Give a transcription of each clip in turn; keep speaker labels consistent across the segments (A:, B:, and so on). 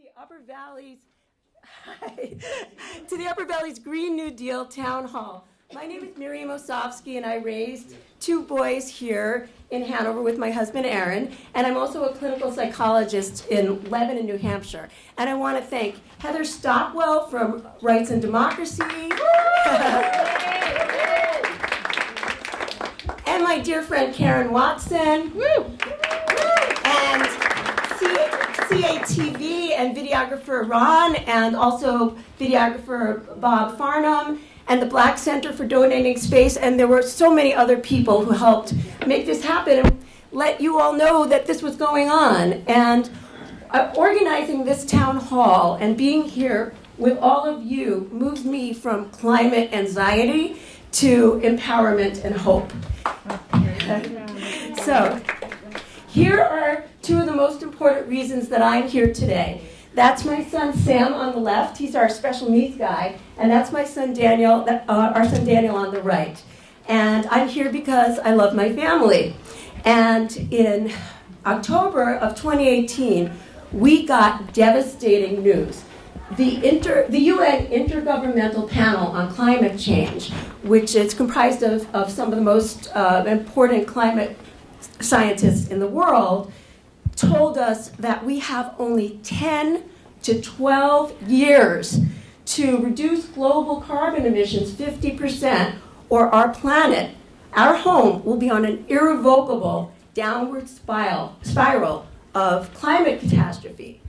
A: to the Upper Valley's to the Upper Valley's Green New Deal Town Hall. My name is Miriam Osofsky, and I raised two boys here in Hanover with my husband Aaron, and I'm also a clinical psychologist in Lebanon, New Hampshire. And I want to thank Heather Stockwell from Rights and Democracy. and my dear friend Karen Watson. And CATV and videographer Ron, and also videographer Bob Farnham, and the Black Center for donating space, and there were so many other people who helped make this happen and let you all know that this was going on. And uh, organizing this town hall and being here with all of you moves me from climate anxiety to empowerment and hope. so, here are two of the most important reasons that I'm here today. That's my son Sam on the left. He's our special needs guy, and that's my son Daniel, uh, our son Daniel on the right. And I'm here because I love my family. And in October of 2018, we got devastating news. The, inter, the UN Intergovernmental Panel on Climate Change, which is comprised of, of some of the most uh, important climate scientists in the world, told us that we have only 10 to 12 years to reduce global carbon emissions 50%, or our planet, our home, will be on an irrevocable downward spiral, of climate catastrophe.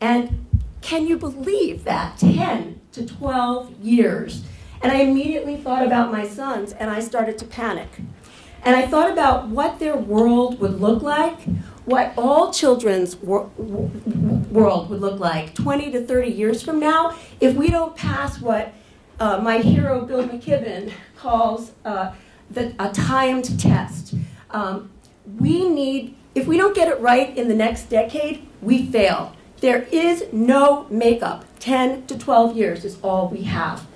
A: And can you believe that? 10 to 12 years. And I immediately thought about my sons and I started to panic. And I thought about what their world would look like, what all children's wor world would look like 20 to 30 years from now if we don't pass what uh, my hero Bill McKibben calls uh, the, a timed test. Um, we need, if we don't get it right in the next decade, we fail. There is no makeup. 10 to 12 years is all we have.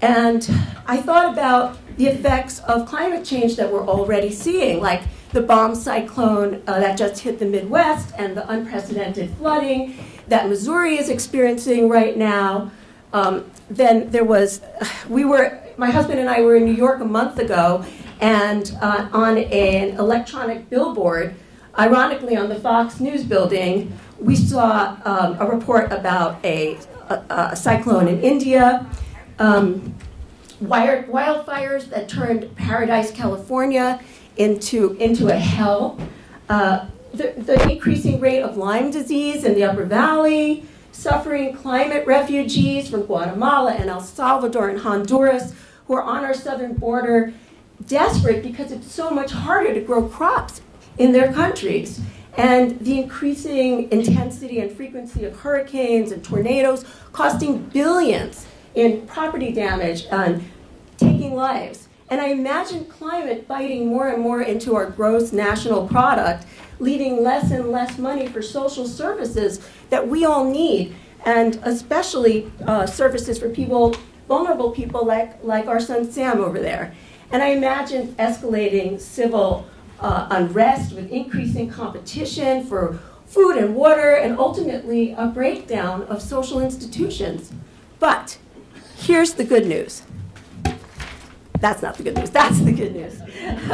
A: And I thought about the effects of climate change that we're already seeing, like the bomb cyclone uh, that just hit the Midwest and the unprecedented flooding that Missouri is experiencing right now. Um, then there was, we were, my husband and I were in New York a month ago, and uh, on an electronic billboard, ironically on the Fox News building, we saw um, a report about a, a, a cyclone in India, um, wildfires that turned Paradise, California into, into a hell, uh, the, the increasing rate of Lyme disease in the Upper Valley, suffering climate refugees from Guatemala and El Salvador and Honduras who are on our southern border, desperate because it's so much harder to grow crops in their countries. And the increasing intensity and frequency of hurricanes and tornadoes costing billions in property damage and taking lives. And I imagine climate biting more and more into our gross national product, leaving less and less money for social services that we all need, and especially uh, services for people, vulnerable people like, like our son Sam over there. And I imagine escalating civil uh, unrest with increasing competition for food and water, and ultimately a breakdown of social institutions. But here's the good news. That's not the good news. That's the good news.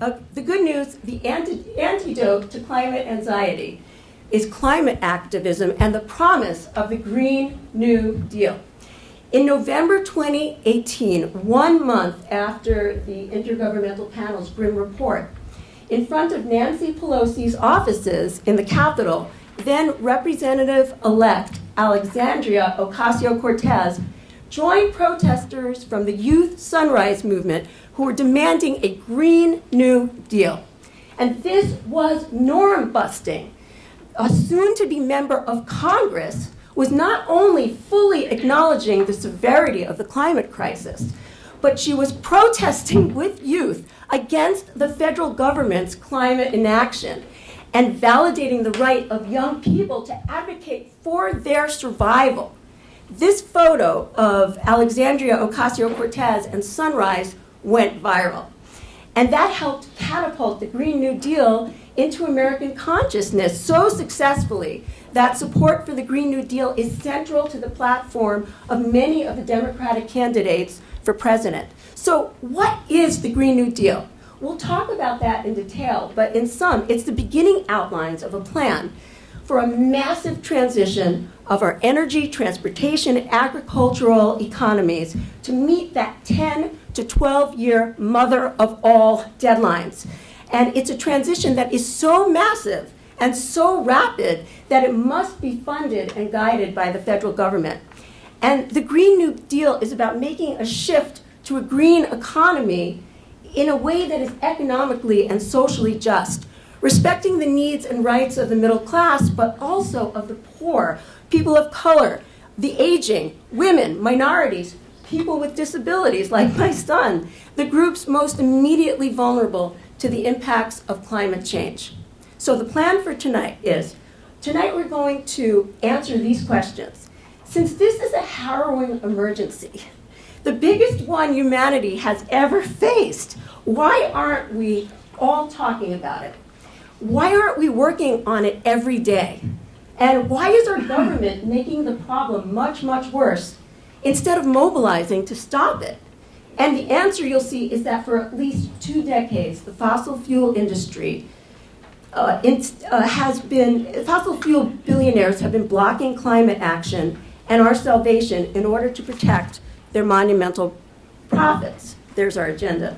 A: uh, the good news, the anti antidote to climate anxiety is climate activism and the promise of the Green New Deal. In November 2018, one month after the Intergovernmental Panel's grim report, in front of Nancy Pelosi's offices in the Capitol, then Representative elect Alexandria Ocasio Cortez joined protesters from the Youth Sunrise Movement who were demanding a Green New Deal. And this was norm busting. A soon to be member of Congress was not only fully acknowledging the severity of the climate crisis, but she was protesting with youth against the federal government's climate inaction and validating the right of young people to advocate for their survival this photo of Alexandria Ocasio Cortez and Sunrise went viral. And that helped catapult the Green New Deal into American consciousness so successfully that support for the Green New Deal is central to the platform of many of the Democratic candidates for president. So, what is the Green New Deal? We'll talk about that in detail, but in sum, it's the beginning outlines of a plan for a massive transition of our energy, transportation, and agricultural economies to meet that 10 to 12 year mother of all deadlines. And it's a transition that is so massive and so rapid that it must be funded and guided by the federal government. And the Green New Deal is about making a shift to a green economy in a way that is economically and socially just, respecting the needs and rights of the middle class, but also of the poor, people of color, the aging, women, minorities, people with disabilities like my son, the groups most immediately vulnerable to the impacts of climate change. So the plan for tonight is, tonight we're going to answer these questions. Since this is a harrowing emergency, the biggest one humanity has ever faced, why aren't we all talking about it? Why aren't we working on it every day? And why is our government making the problem much, much worse instead of mobilizing to stop it? And the answer you'll see is that for at least two decades, the fossil fuel industry uh, uh, has been, fossil fuel billionaires have been blocking climate action and our salvation in order to protect their monumental profits. There's our agenda.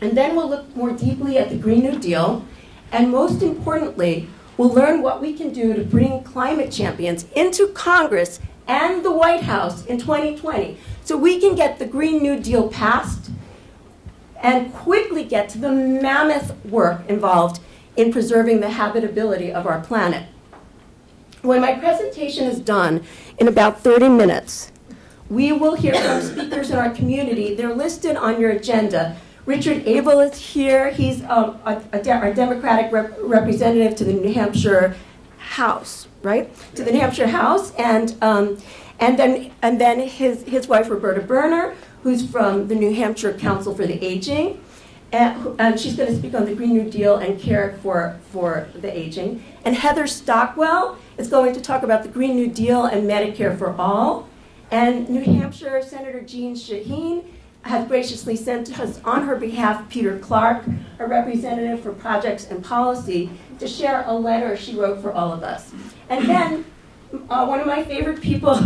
A: And then we'll look more deeply at the Green New Deal, and most importantly, we'll learn what we can do to bring climate champions into Congress and the White House in 2020 so we can get the Green New Deal passed and quickly get to the mammoth work involved in preserving the habitability of our planet. When my presentation is done in about 30 minutes, we will hear from speakers in our community. They're listed on your agenda. Richard Abel is here. He's um, a, a, de a, Democratic rep representative to the New Hampshire House, right? To the New Hampshire House, and um, and then and then his his wife Roberta Berner, who's from the New Hampshire Council for the Aging, and, and she's going to speak on the Green New Deal and care for for the aging. And Heather Stockwell is going to talk about the Green New Deal and Medicare for all. And New Hampshire Senator Jeanne Shaheen has graciously sent us on her behalf Peter Clark, a representative for projects and policy, to share a letter she wrote for all of us. And then uh, one of my favorite people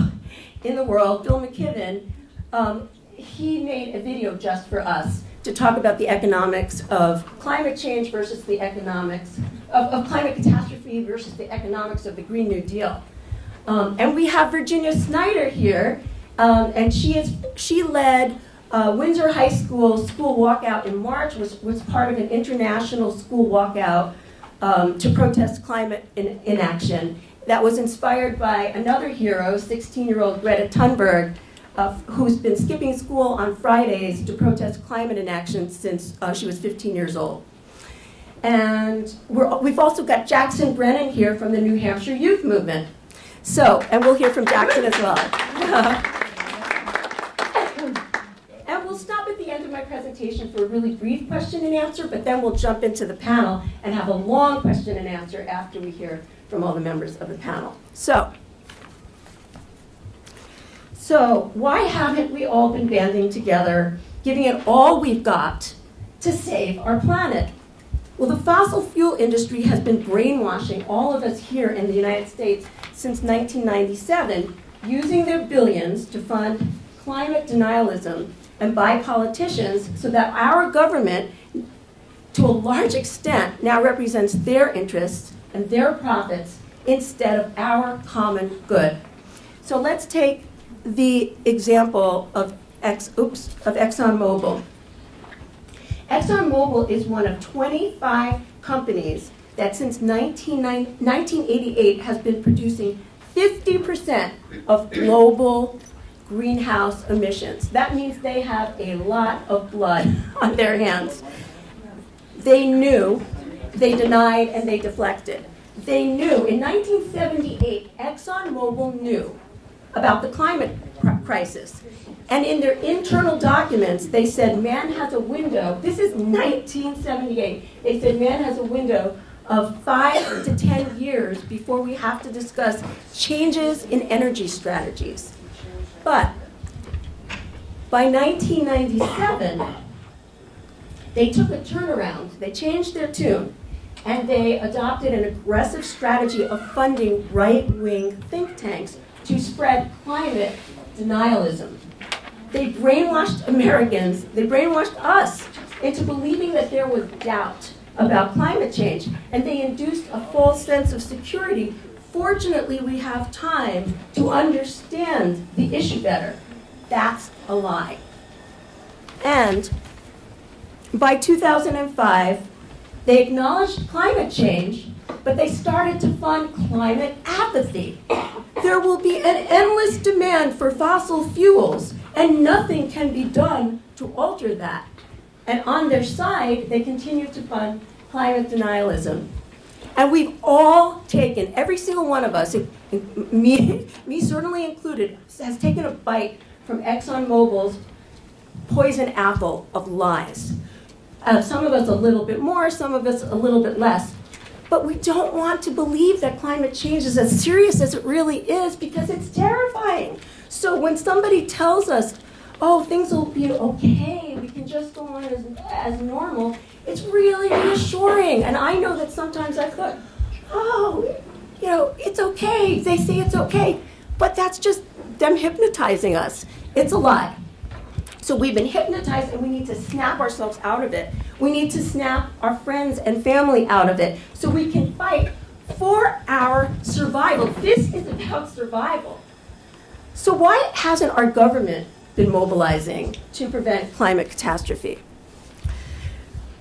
A: in the world, Bill McKibben, um, he made a video just for us to talk about the economics of climate change versus the economics of, of climate catastrophe versus the economics of the Green New Deal. Um, and we have Virginia Snyder here, um, and she is she led uh, Windsor High School school walkout in March. was was part of an international school walkout um, to protest climate in, inaction. That was inspired by another hero, 16-year-old Greta Thunberg, uh, who's been skipping school on Fridays to protest climate inaction since uh, she was 15 years old. And we have also got Jackson Brennan here from the New Hampshire Youth Movement. So, and we'll hear from Jackson as well. and we'll stop at the presentation for a really brief question and answer, but then we'll jump into the panel and have a long question and answer after we hear from all the members of the panel. So, so why haven't we all been banding together, giving it all we've got to save our planet? Well, the fossil fuel industry has been brainwashing all of us here in the United States since 1997, using their billions to fund climate denialism and by politicians so that our government, to a large extent, now represents their interests and their profits instead of our common good. So let's take the example of, Ex, oops, of ExxonMobil. ExxonMobil is one of 25 companies that since 1988 has been producing 50% of global greenhouse emissions. That means they have a lot of blood on their hands. They knew, they denied, and they deflected. They knew, in 1978, ExxonMobil knew about the climate crisis. And in their internal documents, they said man has a window. This is 1978. They said man has a window of five to 10 years before we have to discuss changes in energy strategies. But by 1997, they took a turnaround, they changed their tune, and they adopted an aggressive strategy of funding right wing think tanks to spread climate denialism. They brainwashed Americans, they brainwashed us into believing that there was doubt about climate change, and they induced a false sense of security. Fortunately, we have time to understand the issue better. That's a lie. And by 2005, they acknowledged climate change, but they started to fund climate apathy. There will be an endless demand for fossil fuels, and nothing can be done to alter that. And on their side, they continue to fund climate denialism. And we've all taken, every single one of us, me, me certainly included, has taken a bite from ExxonMobil's poison apple of lies. Uh, some of us a little bit more, some of us a little bit less. But we don't want to believe that climate change is as serious as it really is because it's terrifying. So when somebody tells us, oh, things will be okay, we can just go on as, as normal, it's really reassuring. And I know that sometimes I thought, oh, you know, it's okay. They say it's okay. But that's just them hypnotizing us. It's a lie. So we've been hypnotized and we need to snap ourselves out of it. We need to snap our friends and family out of it so we can fight for our survival. This is about survival. So why hasn't our government been mobilizing to prevent climate catastrophe?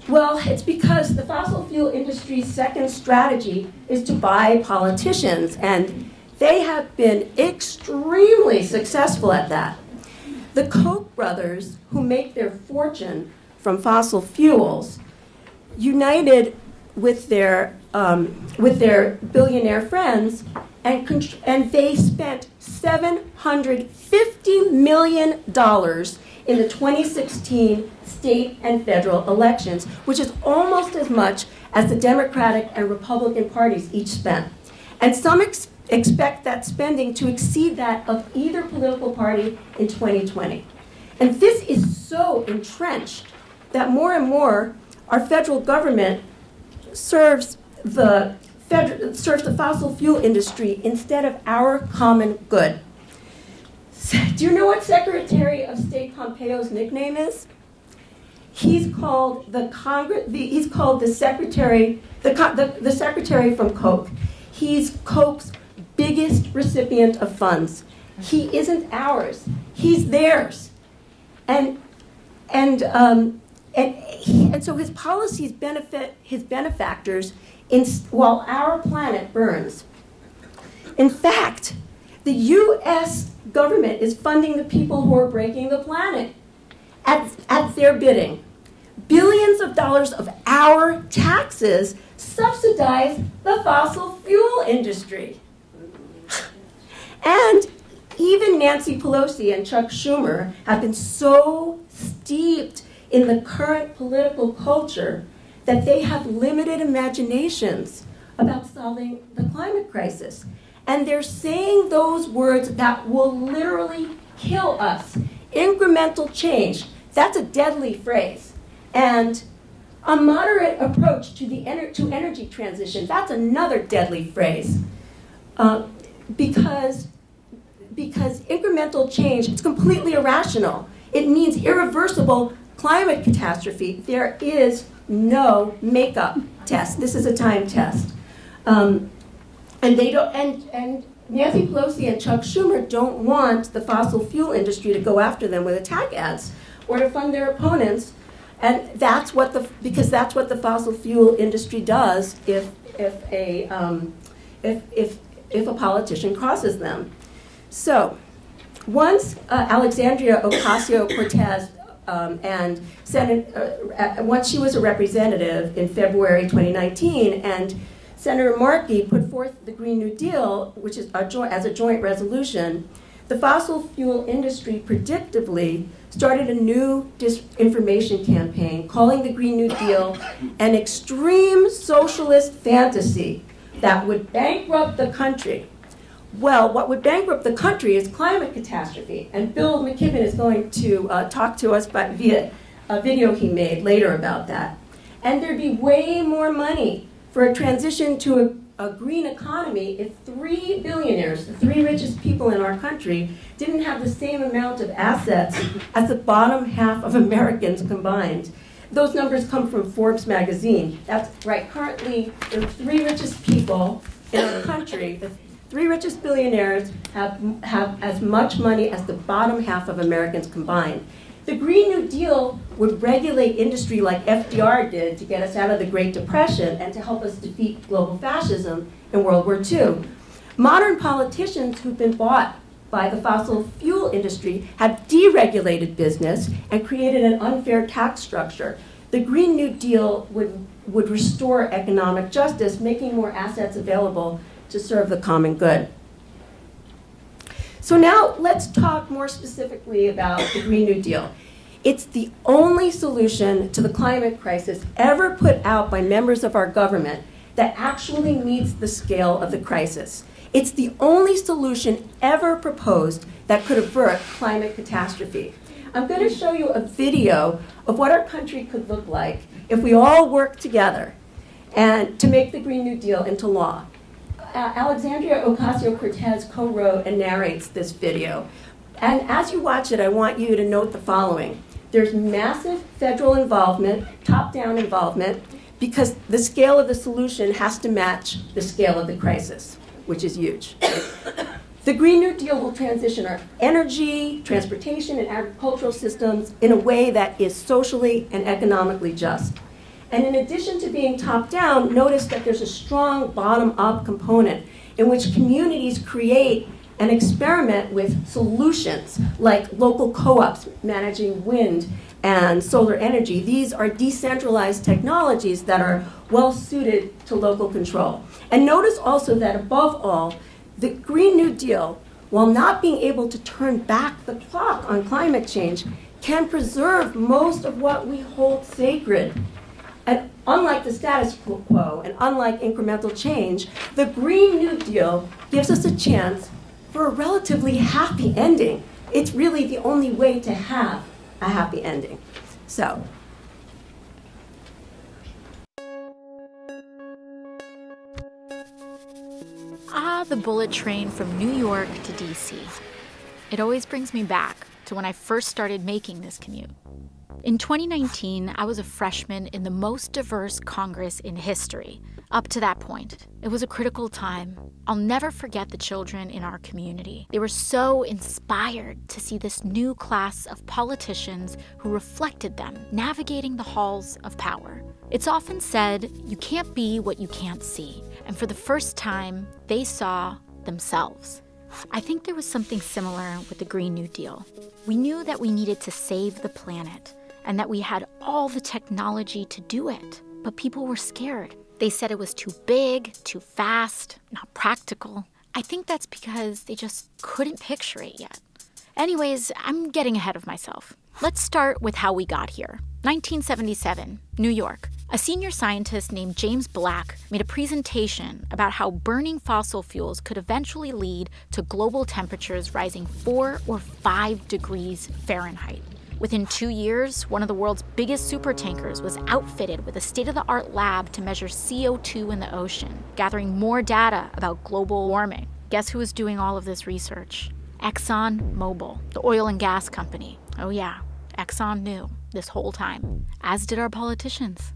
A: Well, it's because the fossil fuel industry's second strategy is to buy politicians, and they have been extremely successful at that. The Koch brothers, who make their fortune from fossil fuels, united with their, um, with their billionaire friends, and, and they spent $750 million in the 2016 state and federal elections, which is almost as much as the Democratic and Republican parties each spent. And some ex expect that spending to exceed that of either political party in 2020. And this is so entrenched that more and more our federal government serves the, serves the fossil fuel industry instead of our common good. Do you know what Secretary of State Pompeo's nickname is? He's called the Congress. The, he's called the secretary. The, the, the secretary from Koch. He's Koch's biggest recipient of funds. He isn't ours. He's theirs. And and um, and, he, and so his policies benefit his benefactors in, while our planet burns. In fact, the U.S. government is funding the people who are breaking the planet at, at their bidding. Billions of dollars of our taxes subsidize the fossil fuel industry. and even Nancy Pelosi and Chuck Schumer have been so steeped in the current political culture that they have limited imaginations about solving the climate crisis. And they're saying those words that will literally kill us. Incremental change. That's a deadly phrase. And a moderate approach to, the ener to energy transition, that's another deadly phrase. Uh, because, because incremental change is completely irrational. It means irreversible climate catastrophe. There is no makeup test. This is a time test. Um, and they don't, and, and Nancy Pelosi and Chuck Schumer don't want the fossil fuel industry to go after them with attack ads or to fund their opponents. And that's what the, because that's what the fossil fuel industry does if, if, a, um, if, if, if a politician crosses them. So, once uh, Alexandria Ocasio-Cortez um, and Senate, uh, uh, once she was a representative in February 2019, and Senator Markey put forth the Green New Deal, which is a as a joint resolution, the fossil fuel industry predictably started a new disinformation campaign calling the Green New Deal an extreme socialist fantasy that would bankrupt the country. Well, what would bankrupt the country is climate catastrophe, and Bill McKibben is going to uh, talk to us by, via a video he made later about that. And there'd be way more money for a transition to a a green economy if three billionaires, the three richest people in our country, didn't have the same amount of assets as the bottom half of Americans combined. Those numbers come from Forbes magazine. That's right. Currently, the three richest people in our country, the three richest billionaires, have, have as much money as the bottom half of Americans combined. The Green New Deal would regulate industry like FDR did to get us out of the Great Depression and to help us defeat global fascism in World War II. Modern politicians who've been bought by the fossil fuel industry have deregulated business and created an unfair tax structure. The Green New Deal would, would restore economic justice, making more assets available to serve the common good. So now let's talk more specifically about the Green New Deal. It's the only solution to the climate crisis ever put out by members of our government that actually meets the scale of the crisis. It's the only solution ever proposed that could avert climate catastrophe. I'm going to show you a video of what our country could look like if we all work together and to make the Green New Deal into law Uh, Alexandria Ocasio-Cortez co-wrote and narrates this video. And as you watch it, I want you to note the following. There's massive federal involvement, top-down involvement, because the scale of the solution has to match the scale of the crisis, which is huge. the Green New Deal will transition our energy, transportation, and agricultural systems in a way that is socially and economically just. And in addition to being top down, notice that there's a strong bottom up component in which communities create and experiment with solutions like local co ops managing wind and solar energy. These are decentralized technologies that are well suited to local control. And notice also that above all, the Green New Deal, while not being able to turn back the clock on climate change, can preserve most of what we hold sacred and unlike the status quo and unlike incremental change, the Green New Deal gives us a chance for a relatively happy ending. It's really the only way to have a happy ending. So,
B: Ah, the bullet train from New York to DC. It always brings me back to when I first started making this commute. In 2019, I was a freshman in the most diverse Congress in history. Up to that point, it was a critical time. I'll never forget the children in our community. They were so inspired to see this new class of politicians who reflected them navigating the halls of power. It's often said, you can't be what you can't see. And for the first time, they saw themselves. I think there was something similar with the Green New Deal. We knew that we needed to save the planet and that we had all the technology to do it. But people were scared. They said it was too big, too fast, not practical. I think that's because they just couldn't picture it yet. Anyways, I'm getting ahead of myself. Let's start with how we got here. 1977, New York. A senior scientist named James Black made a presentation about how burning fossil fuels could eventually lead to global temperatures rising 4 or 5 degrees Fahrenheit. Within two years, one of the world's biggest supertankers was outfitted with a state of the art lab to measure CO2 in the ocean, gathering more data about global warming. Guess who was doing all of this research? Exxon Mobil, the oil and gas company. Oh, yeah, Exxon knew this whole time, as did our politicians.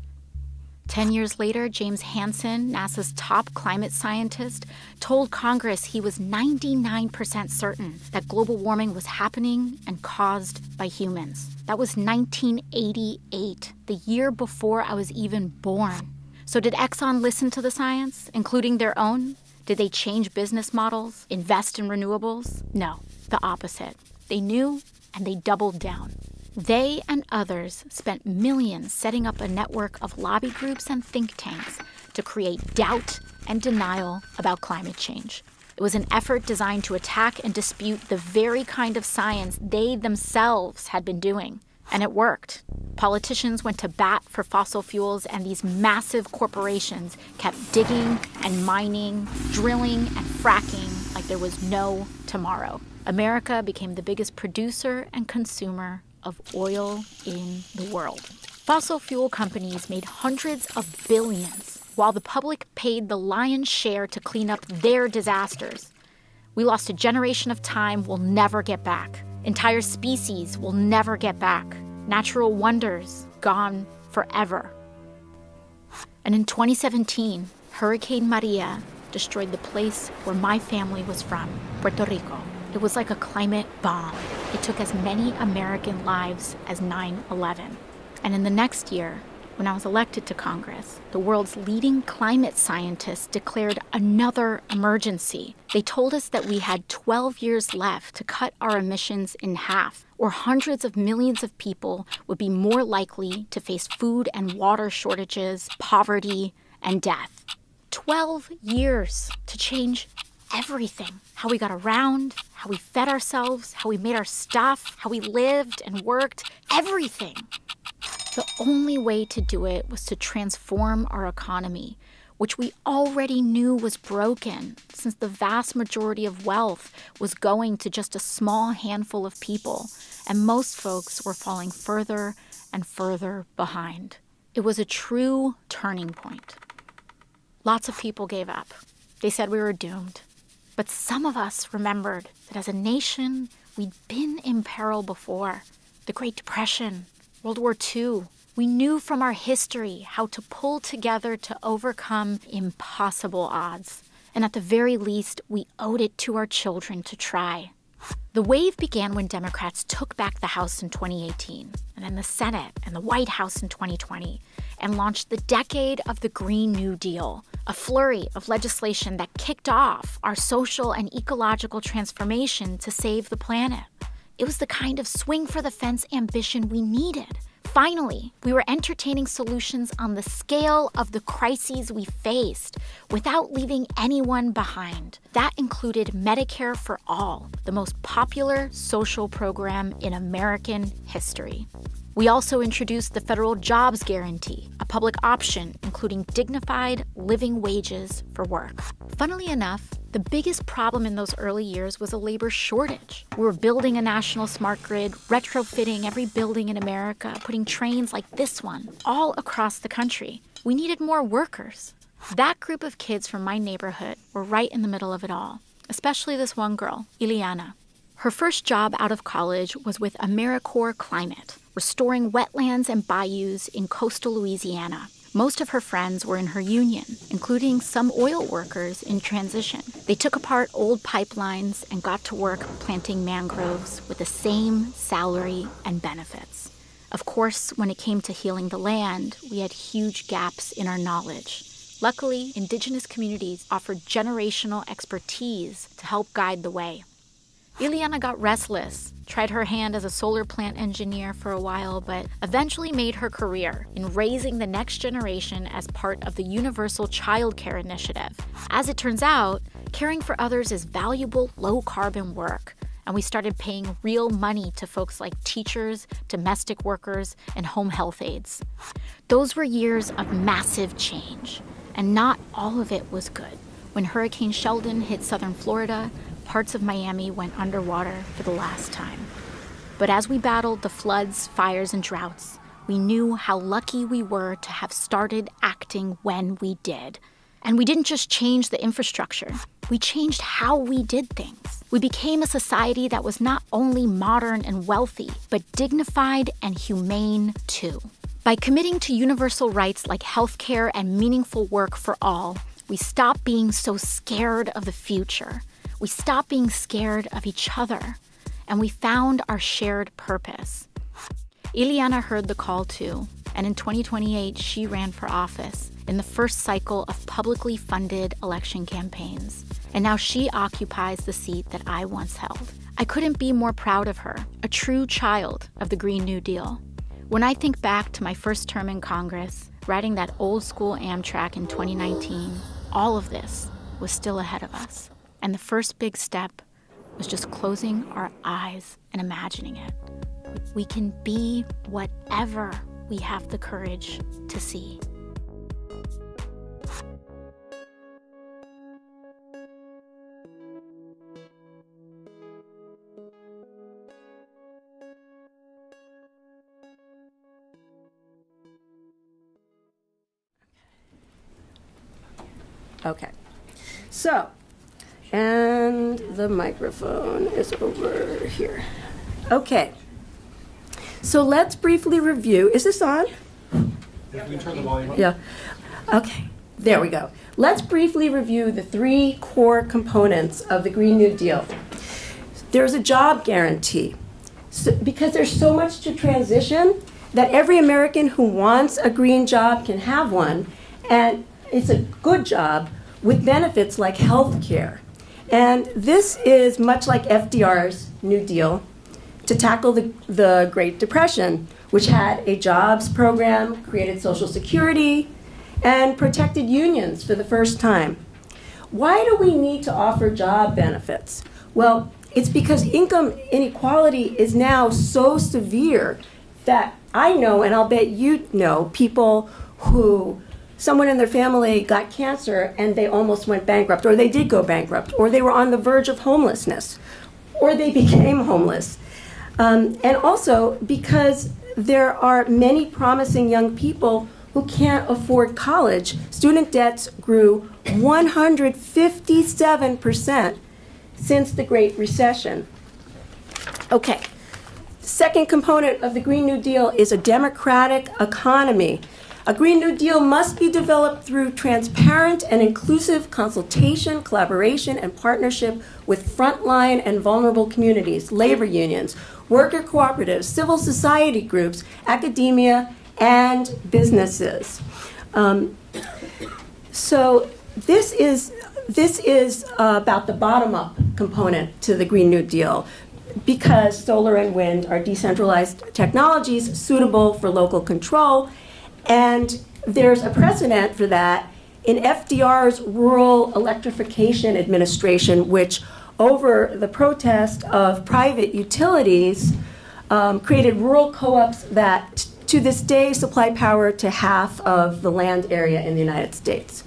B: Ten years later, James Hansen, NASA's top climate scientist, told Congress he was 99% certain that global warming was happening and caused by humans. That was 1988, the year before I was even born. So, did Exxon listen to the science, including their own? Did they change business models, invest in renewables? No, the opposite. They knew and they doubled down. They and others spent millions setting up a network of lobby groups and think tanks to create doubt and denial about climate change. It was an effort designed to attack and dispute the very kind of science they themselves had been doing. And it worked. Politicians went to bat for fossil fuels, and these massive corporations kept digging and mining, drilling and fracking like there was no tomorrow. America became the biggest producer and consumer of oil in the world. Fossil fuel companies made hundreds of billions, while the public paid the lion's share to clean up their disasters. We lost a generation of time we'll never get back. Entire species will never get back. Natural wonders gone forever. And in 2017, Hurricane Maria destroyed the place where my family was from, Puerto Rico. It was like a climate bomb. It took as many American lives as 9 11. And in the next year, when I was elected to Congress, the world's leading climate scientists declared another emergency. They told us that we had 12 years left to cut our emissions in half, or hundreds of millions of people would be more likely to face food and water shortages, poverty, and death. 12 years to change everything how we got around, how we fed ourselves, how we made our stuff, how we lived and worked, everything. The only way to do it was to transform our economy, which we already knew was broken, since the vast majority of wealth was going to just a small handful of people, and most folks were falling further and further behind. It was a true turning point. Lots of people gave up. They said we were doomed. But some of us remembered that as a nation, we'd been in peril before the Great Depression, World War II. We knew from our history how to pull together to overcome impossible odds. And at the very least, we owed it to our children to try. The wave began when Democrats took back the House in 2018, and then the Senate and the White House in 2020, and launched the decade of the Green New Deal, a flurry of legislation that kicked off our social and ecological transformation to save the planet. It was the kind of swing for the fence ambition we needed. Finally, we were entertaining solutions on the scale of the crises we faced without leaving anyone behind. That included Medicare for All, the most popular social program in American history. We also introduced the federal jobs guarantee, a public option including dignified living wages for work. Funnily enough, the biggest problem in those early years was a labor shortage. We were building a national smart grid, retrofitting every building in America, putting trains like this one all across the country. We needed more workers. That group of kids from my neighborhood were right in the middle of it all, especially this one girl, Iliana. Her first job out of college was with AmeriCorps Climate, restoring wetlands and bayous in coastal Louisiana. Most of her friends were in her union, including some oil workers in transition. They took apart old pipelines and got to work planting mangroves with the same salary and benefits. Of course, when it came to healing the land, we had huge gaps in our knowledge. Luckily, indigenous communities offered generational expertise to help guide the way. Iliana got restless, tried her hand as a solar plant engineer for a while, but eventually made her career in raising the next generation as part of the Universal Child Care Initiative. As it turns out, caring for others is valuable, low carbon work. And we started paying real money to folks like teachers, domestic workers, and home health aides. Those were years of massive change, and not all of it was good. When Hurricane Sheldon hit southern Florida, parts of Miami went underwater for the last time. But as we battled the floods, fires, and droughts, we knew how lucky we were to have started acting when we did. And we didn't just change the infrastructure, we changed how we did things. We became a society that was not only modern and wealthy, but dignified and humane too. By committing to universal rights like healthcare and meaningful work for all, we stopped being so scared of the future we stopped being scared of each other and we found our shared purpose. Iliana heard the call too, and in 2028, she ran for office in the first cycle of publicly funded election campaigns. And now she occupies the seat that I once held. I couldn't be more proud of her, a true child of the Green New Deal. When I think back to my first term in Congress, riding that old school Amtrak in 2019, all of this was still ahead of us. And the first big step was just closing our eyes and imagining it. We can be whatever we have the courage to see.
A: Okay. So, and the microphone is over here. Okay. So let's briefly review. Is this on?
C: Yeah, we can turn the volume up.
A: Yeah. Okay. There we go. Let's briefly review the three core components of the Green New Deal. There's a job guarantee. So, because there's so much to transition that every American who wants a green job can have one, and it's a good job with benefits like health care. And this is much like FDR's New Deal to tackle the, the Great Depression, which had a jobs program, created Social Security, and protected unions for the first time. Why do we need to offer job benefits? Well, it's because income inequality is now so severe that I know, and I'll bet you know, people who someone in their family got cancer and they almost went bankrupt, or they did go bankrupt, or they were on the verge of homelessness, or they became homeless. Um, and also because there are many promising young people who can't afford college. Student debts grew 157% since the Great Recession. Okay, second component of the Green New Deal is a democratic economy. A Green New Deal must be developed through transparent and inclusive consultation, collaboration, and partnership with frontline and vulnerable communities, labor unions, worker cooperatives, civil society groups, academia, and businesses. Um, so this is this is uh, about the bottom-up component to the Green New Deal because solar and wind are decentralized technologies suitable for local control and there's a precedent for that in FDR's Rural Electrification Administration, which, over the protest of private utilities, um, created rural co ops that to this day supply power to half of the land area in the United States.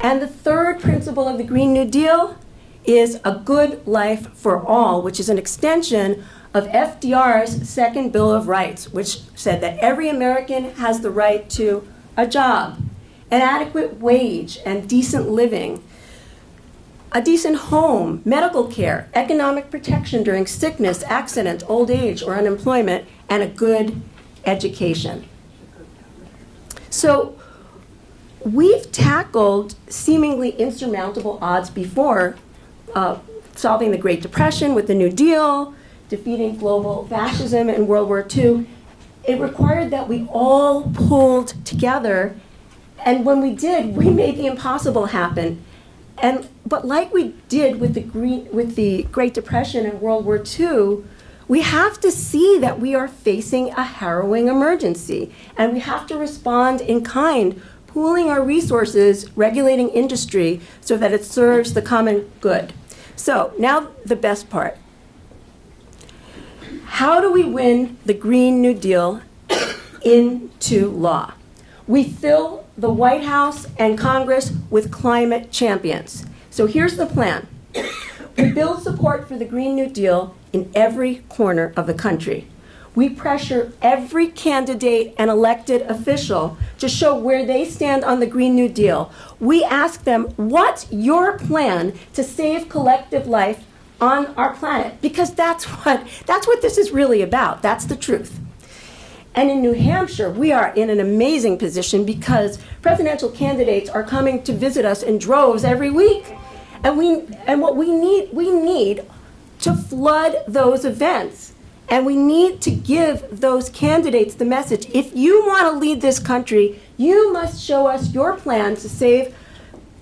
A: And the third principle of the Green New Deal is a good life for all, which is an extension of FDR's second Bill of Rights, which said that every American has the right to a job, an adequate wage and decent living, a decent home, medical care, economic protection during sickness, accident, old age, or unemployment, and a good education. So we've tackled seemingly insurmountable odds before, uh, solving the Great Depression with the New Deal, defeating global fascism in World War II, it required that we all pulled together. And when we did, we made the impossible happen. And, but like we did with the, Green, with the Great Depression and World War II, we have to see that we are facing a harrowing emergency. And we have to respond in kind, pooling our resources, regulating industry so that it serves the common good. So now the best part. How do we win the Green New Deal into law? We fill the White House and Congress with climate champions. So here's the plan. We build support for the Green New Deal in every corner of the country. We pressure every candidate and elected official to show where they stand on the Green New Deal. We ask them, what's your plan to save collective life on our planet because that's what that's what this is really about. That's the truth. And in New Hampshire, we are in an amazing position because presidential candidates are coming to visit us in droves every week. And we and what we need we need to flood those events. And we need to give those candidates the message if you want to lead this country, you must show us your plan to save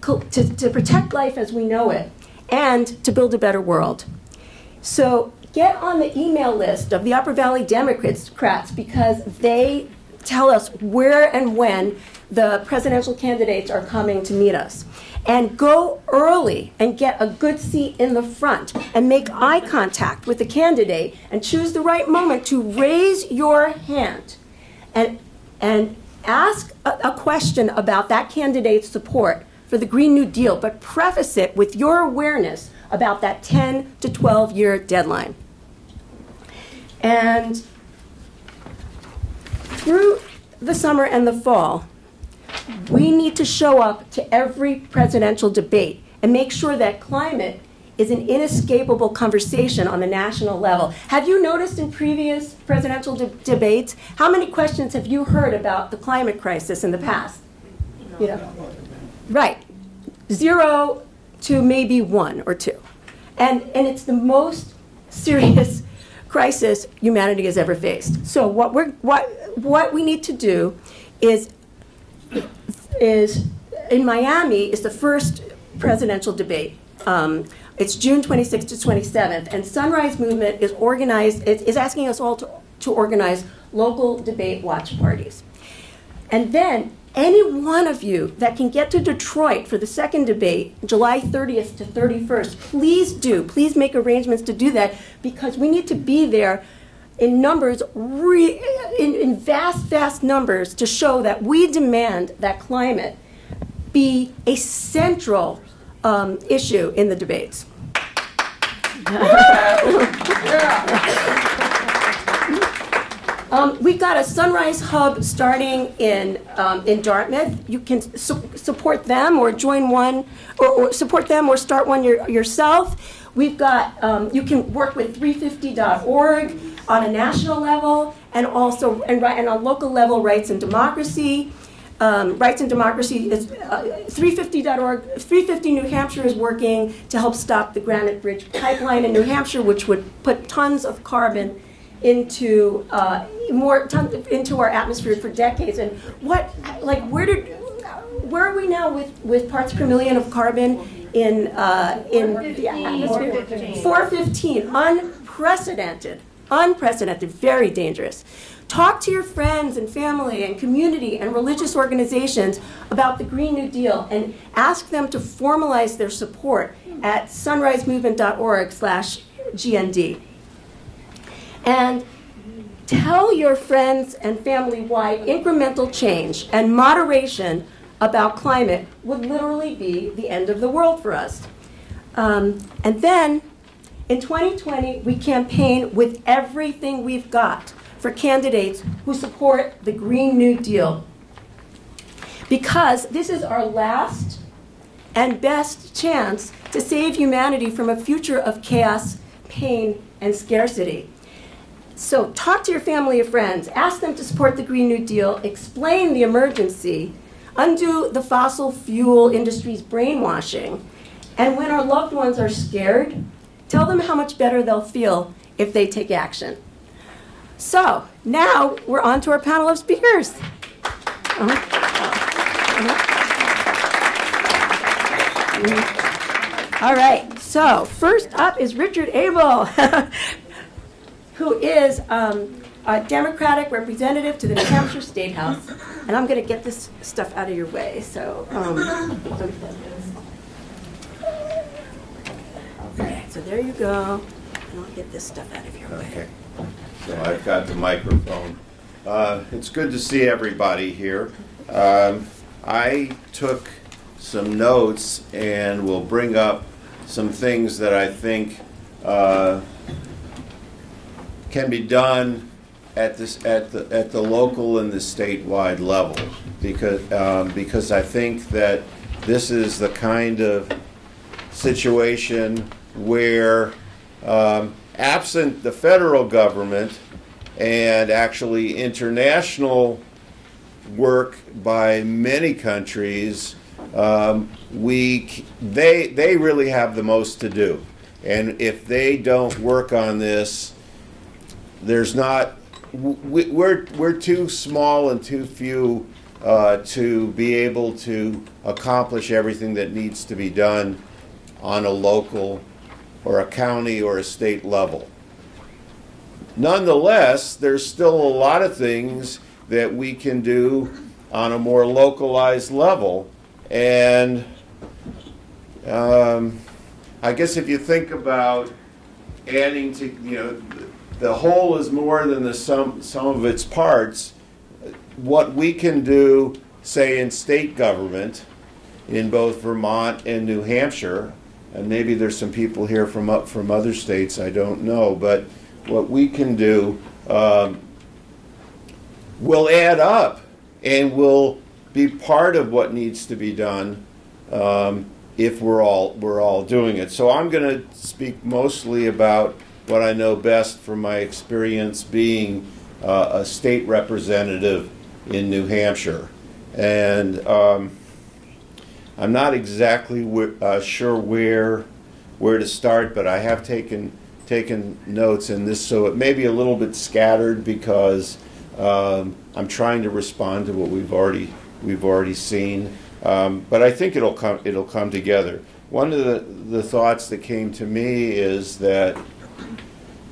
A: to, to protect life as we know it and to build a better world. So get on the email list of the Upper Valley Democrats because they tell us where and when the presidential candidates are coming to meet us. And go early and get a good seat in the front and make eye contact with the candidate and choose the right moment to raise your hand and, and ask a, a question about that candidate's support for the Green New Deal, but preface it with your awareness about that 10 to 12 year deadline. And through the summer and the fall, we need to show up to every presidential debate and make sure that climate is an inescapable conversation on the national level. Have you noticed in previous presidential de debates, how many questions have you heard about the climate crisis in the past? You know? Right. Zero to maybe one or two. And, and it's the most serious crisis humanity has ever faced. So what, we're, what, what we need to do is, is in Miami is the first presidential debate. Um, it's June 26th to 27th, and Sunrise Movement is organized, is asking us all to, to organize local debate watch parties. And then any one of you that can get to Detroit for the second debate, July 30th to 31st, please do. Please make arrangements to do that because we need to be there in numbers, in, in vast, vast numbers, to show that we demand that climate be a central um, issue in the debates. Um, we've got a Sunrise Hub starting in, um, in Dartmouth. You can su support them or join one, or, or, support them or start one your, yourself. We've got, um, you can work with 350.org on a national level and also, and, and on local level, Rights and Democracy. Um, Rights and Democracy is uh, 350.org. 350 New Hampshire is working to help stop the Granite Bridge pipeline in New Hampshire, which would put tons of carbon into uh, more into our atmosphere for decades. And what, like, where did, where are we now with, with parts per million of carbon in uh, in the atmosphere? 415, unprecedented, unprecedented, very dangerous. Talk to your friends and family and community and religious organizations about the Green New Deal and ask them to formalize their support at sunrisemovement.org slash GND. And tell your friends and family why incremental change and moderation about climate would literally be the end of the world for us. Um, and then in 2020, we campaign with everything we've got for candidates who support the Green New Deal. Because this is our last and best chance to save humanity from a future of chaos, pain, and scarcity. So talk to your family or friends, ask them to support the Green New Deal, explain the emergency, undo the fossil fuel industry's brainwashing, and when our loved ones are scared, tell them how much better they'll feel if they take action. So now we're on to our panel of speakers. Uh -huh. Uh -huh. All right, so first up is Richard Abel. who is um, a Democratic representative to the New Hampshire State House. And I'm going to get this stuff out of your way. So, um, okay, so there you go. And I'll get this stuff out of your way.
D: Okay. So I've got the microphone. Uh, it's good to see everybody here. Um, I took some notes and will bring up some things that I think uh, can be done at this at the at the local and the statewide level because um, because I think that this is the kind of situation where um, absent the federal government and actually international work by many countries um, we they they really have the most to do. And if they don't work on this there's not we, we're we're too small and too few uh, to be able to accomplish everything that needs to be done on a local or a county or a state level. Nonetheless, there's still a lot of things that we can do on a more localized level. And um, I guess if you think about adding to, you know, the whole is more than the sum, sum of its parts. What we can do, say, in state government, in both Vermont and New Hampshire, and maybe there's some people here from up from other states, I don't know, but what we can do um, will add up and will be part of what needs to be done um, if we're all we're all doing it. So I'm going to speak mostly about what I know best from my experience being uh, a state representative in New Hampshire, and um, I'm not exactly uh, sure where where to start, but I have taken taken notes in this, so it may be a little bit scattered because um, I'm trying to respond to what we've already we've already seen. Um, but I think it'll come it'll come together. One of the, the thoughts that came to me is that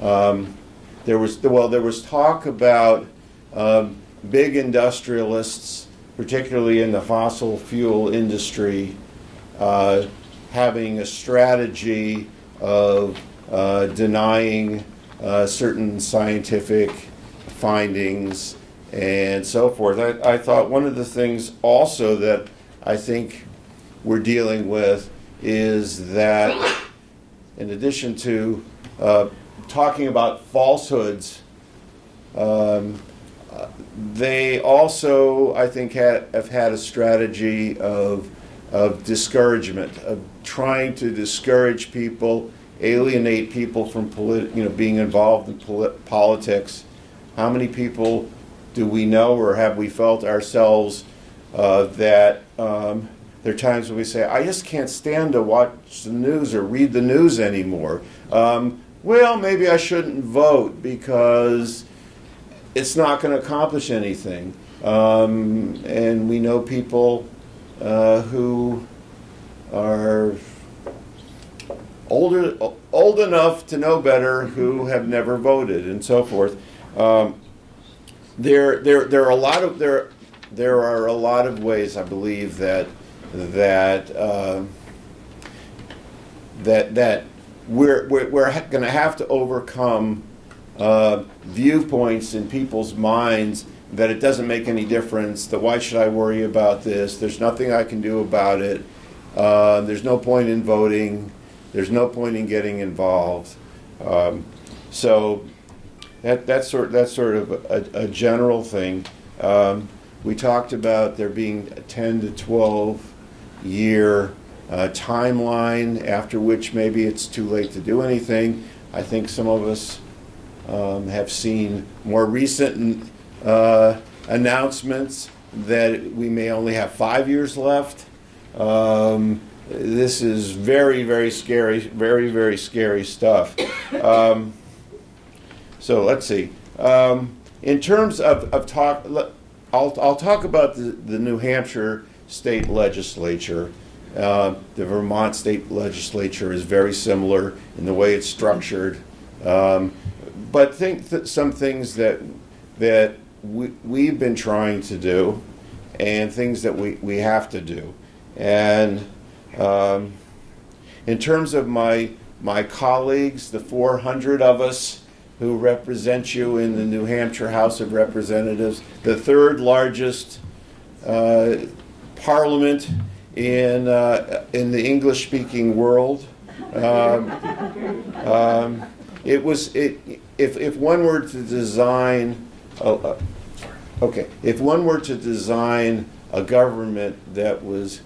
D: um, there was well there was talk about um, big industrialists, particularly in the fossil fuel industry, uh, having a strategy of uh, denying uh, certain scientific findings and so forth. I, I thought one of the things also that I think we're dealing with is that in addition to uh, talking about falsehoods, um, they also, I think, ha have had a strategy of, of discouragement, of trying to discourage people, alienate people from you know, being involved in politics. How many people do we know or have we felt ourselves uh, that um, there are times when we say, I just can't stand to watch the news or read the news anymore. Um, well, maybe I shouldn't vote because it's not going to accomplish anything. Um, and we know people uh, who are older, old enough to know better who have never voted and so forth. Um, there, there, there are a lot of there, there are a lot of ways I believe that that uh, that that we're, we're, we're going to have to overcome uh, viewpoints in people's minds that it doesn't make any difference, that why should I worry about this? There's nothing I can do about it. Uh, there's no point in voting. There's no point in getting involved. Um, so that, that's, sort, that's sort of a, a general thing. Um, we talked about there being a 10 to 12 year uh, timeline after which maybe it's too late to do anything. I think some of us um, have seen more recent uh, announcements that we may only have five years left. Um, this is very, very scary, very, very scary stuff. Um, so let's see. Um, in terms of, of talk, I'll, I'll talk about the, the New Hampshire state legislature. Uh, the Vermont state legislature is very similar in the way it's structured. Um, but think that some things that that we, we've been trying to do and things that we, we have to do. And um, in terms of my my colleagues, the 400 of us who represent you in the New Hampshire House of Representatives, the third largest uh, parliament in, uh, in the English speaking world. Um, um, it was, it, if, if one were to design, uh, uh, okay, if one were to design a government that was,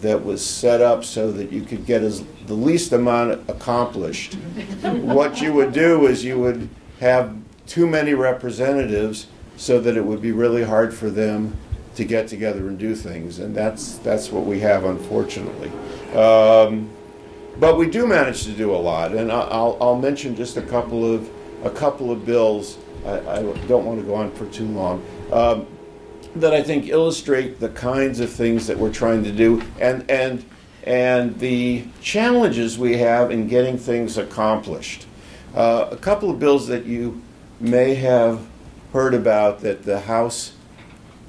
D: that was set up so that you could get as, the least amount accomplished, what you would do is you would have too many representatives so that it would be really hard for them to get together and do things, and that's that's what we have, unfortunately. Um, but we do manage to do a lot, and I'll, I'll mention just a couple of a couple of bills. I, I don't want to go on for too long. Um, that I think illustrate the kinds of things that we're trying to do, and and and the challenges we have in getting things accomplished. Uh, a couple of bills that you may have heard about that the House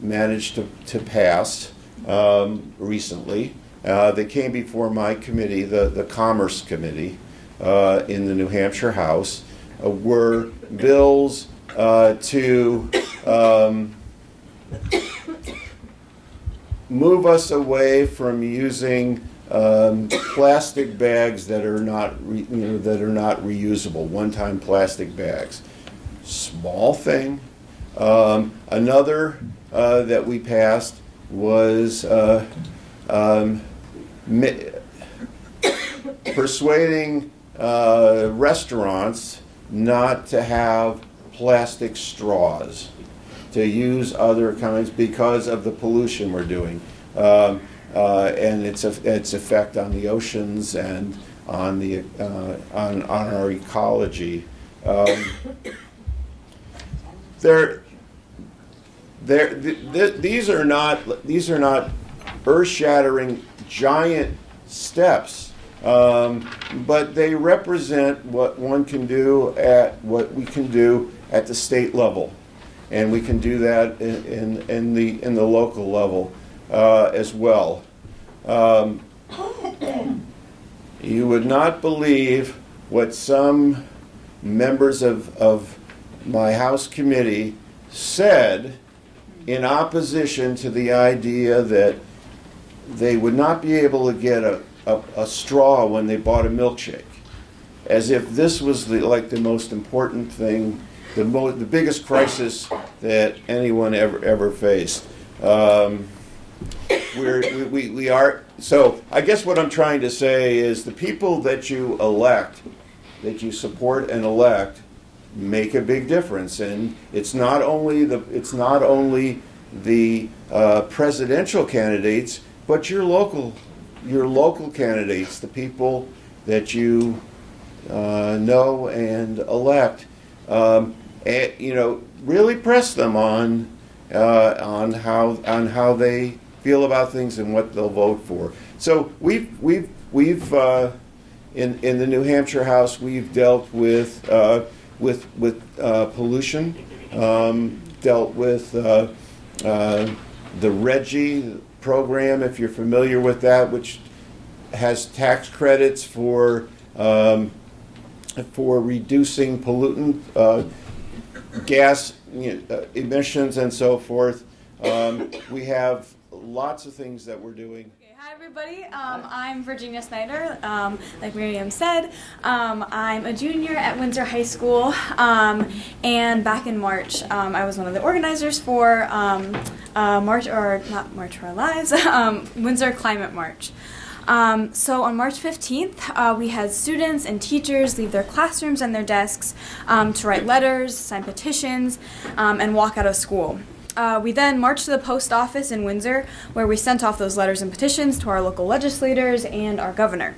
D: managed to, to pass um, recently. Uh, they came before my committee, the, the Commerce Committee, uh, in the New Hampshire House, uh, were bills uh, to um, move us away from using um, plastic bags that are not, you know, that are not reusable, one-time plastic bags. Small thing. Um, another uh, that we passed was uh, um, persuading uh, restaurants not to have plastic straws, to use other kinds because of the pollution we're doing. Um, uh, and its, its effect on the oceans and on, the, uh, on, on our ecology. Um, there, th these are not these are not earth-shattering giant steps, um, but they represent what one can do at what we can do at the state level, and we can do that in, in, in the in the local level uh, as well. Um, you would not believe what some members of, of my House committee said in opposition to the idea that they would not be able to get a, a, a straw when they bought a milkshake. As if this was the, like the most important thing, the, mo- the biggest crisis that anyone ever, ever faced. Um, we're, we, we, we are, so I guess what I'm trying to say is the people that you elect, that you support and elect, make a big difference. And it's not only the, it's not only the uh, presidential candidates, but your local, your local candidates, the people that you uh, know and elect. Um, and, you know, really press them on uh, on how on how they feel about things and what they'll vote for. So we've we've we've uh, in in the New Hampshire House we've dealt with uh, with with uh, pollution, um, dealt with uh, uh, the RGGI program, if you're familiar with that, which has tax credits for um, for reducing pollutant uh, gas you know, uh, emissions and so forth. Um, we have lots of things that we're doing.
E: Hi everybody, um, I'm Virginia Snyder. Um, like Miriam said, um, I'm a junior at Windsor High School, um, and back in March, um, I was one of the organizers for uh, March or not March for Our Lives, Windsor Climate March. Um, so on March 15th, uh, we had students and teachers leave their classrooms and their desks um, to write letters, sign petitions, um, and walk out of school. Uh, we then marched to the post office in Windsor, where we sent off those letters and petitions to our local legislators and our governor.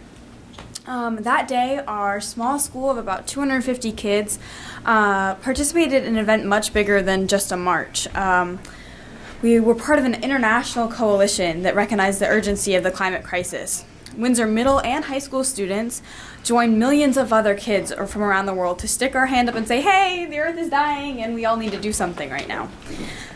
E: Um, that day, our small school of about 250 kids uh, participated in an event much bigger than just a march. Um, we were part of an international coalition that recognized the urgency of the climate crisis. Windsor middle and high school students joined millions of other kids from around the world to stick our hand up and say, hey, the earth is dying and we all need to do something right now.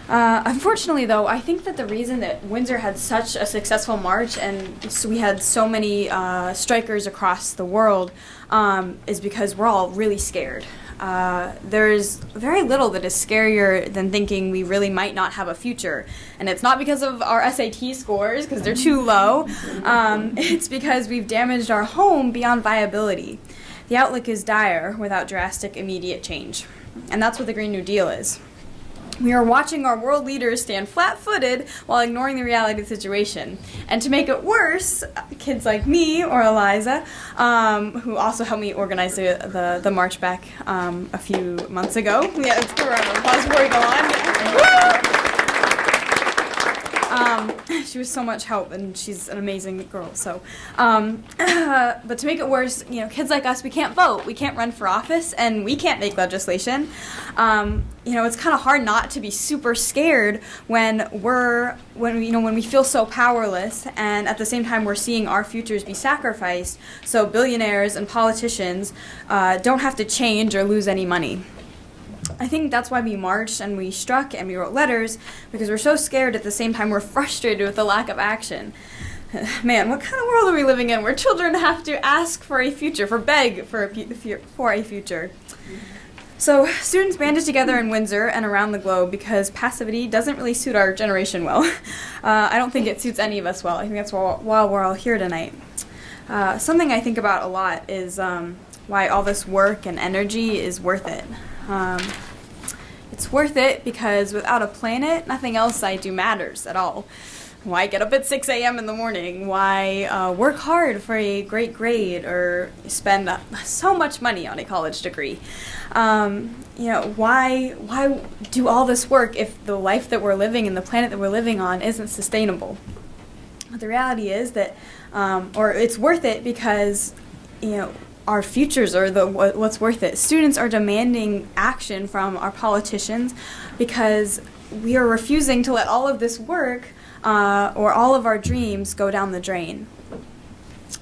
E: Uh, unfortunately, though, I think that the reason that Windsor had such a successful march and so we had so many uh, strikers across the world um, is because we're all really scared. Uh, there's very little that is scarier than thinking we really might not have a future. And it's not because of our SAT scores, because they're too low. Um, it's because we've damaged our home beyond viability. The outlook is dire without drastic immediate change. And that's what the Green New Deal is. We are watching our world leaders stand flat footed while ignoring the reality of the situation. And to make it worse, kids like me or Eliza, um, who also helped me organize the, the, the march back um, a few months ago. Yeah, give her a applause before we go on. Um, she was so much help, and she's an amazing girl. So, um, but to make it worse, you know, kids like us, we can't vote, we can't run for office, and we can't make legislation. Um, you know, it's kind of hard not to be super scared when we're when you know when we feel so powerless, and at the same time we're seeing our futures be sacrificed. So billionaires and politicians uh, don't have to change or lose any money. I think that's why we marched and we struck and we wrote letters because we're so scared at the same time we're frustrated with the lack of action. Man, what kind of world are we living in where children have to ask for a future, for beg for a, for a future? So, students banded together in Windsor and around the globe because passivity doesn't really suit our generation well. Uh, I don't think it suits any of us well. I think that's why we're all here tonight. Uh, something I think about a lot is um, why all this work and energy is worth it. Um, it's worth it because without a planet, nothing else I do matters at all. Why get up at 6 a.m. in the morning? Why uh, work hard for a great grade or spend uh, so much money on a college degree? Um, you know, why, why do all this work if the life that we're living and the planet that we're living on isn't sustainable? But the reality is that, um, or it's worth it because, you know, our futures are the what's worth it. Students are demanding action from our politicians because we are refusing to let all of this work uh, or all of our dreams go down the drain.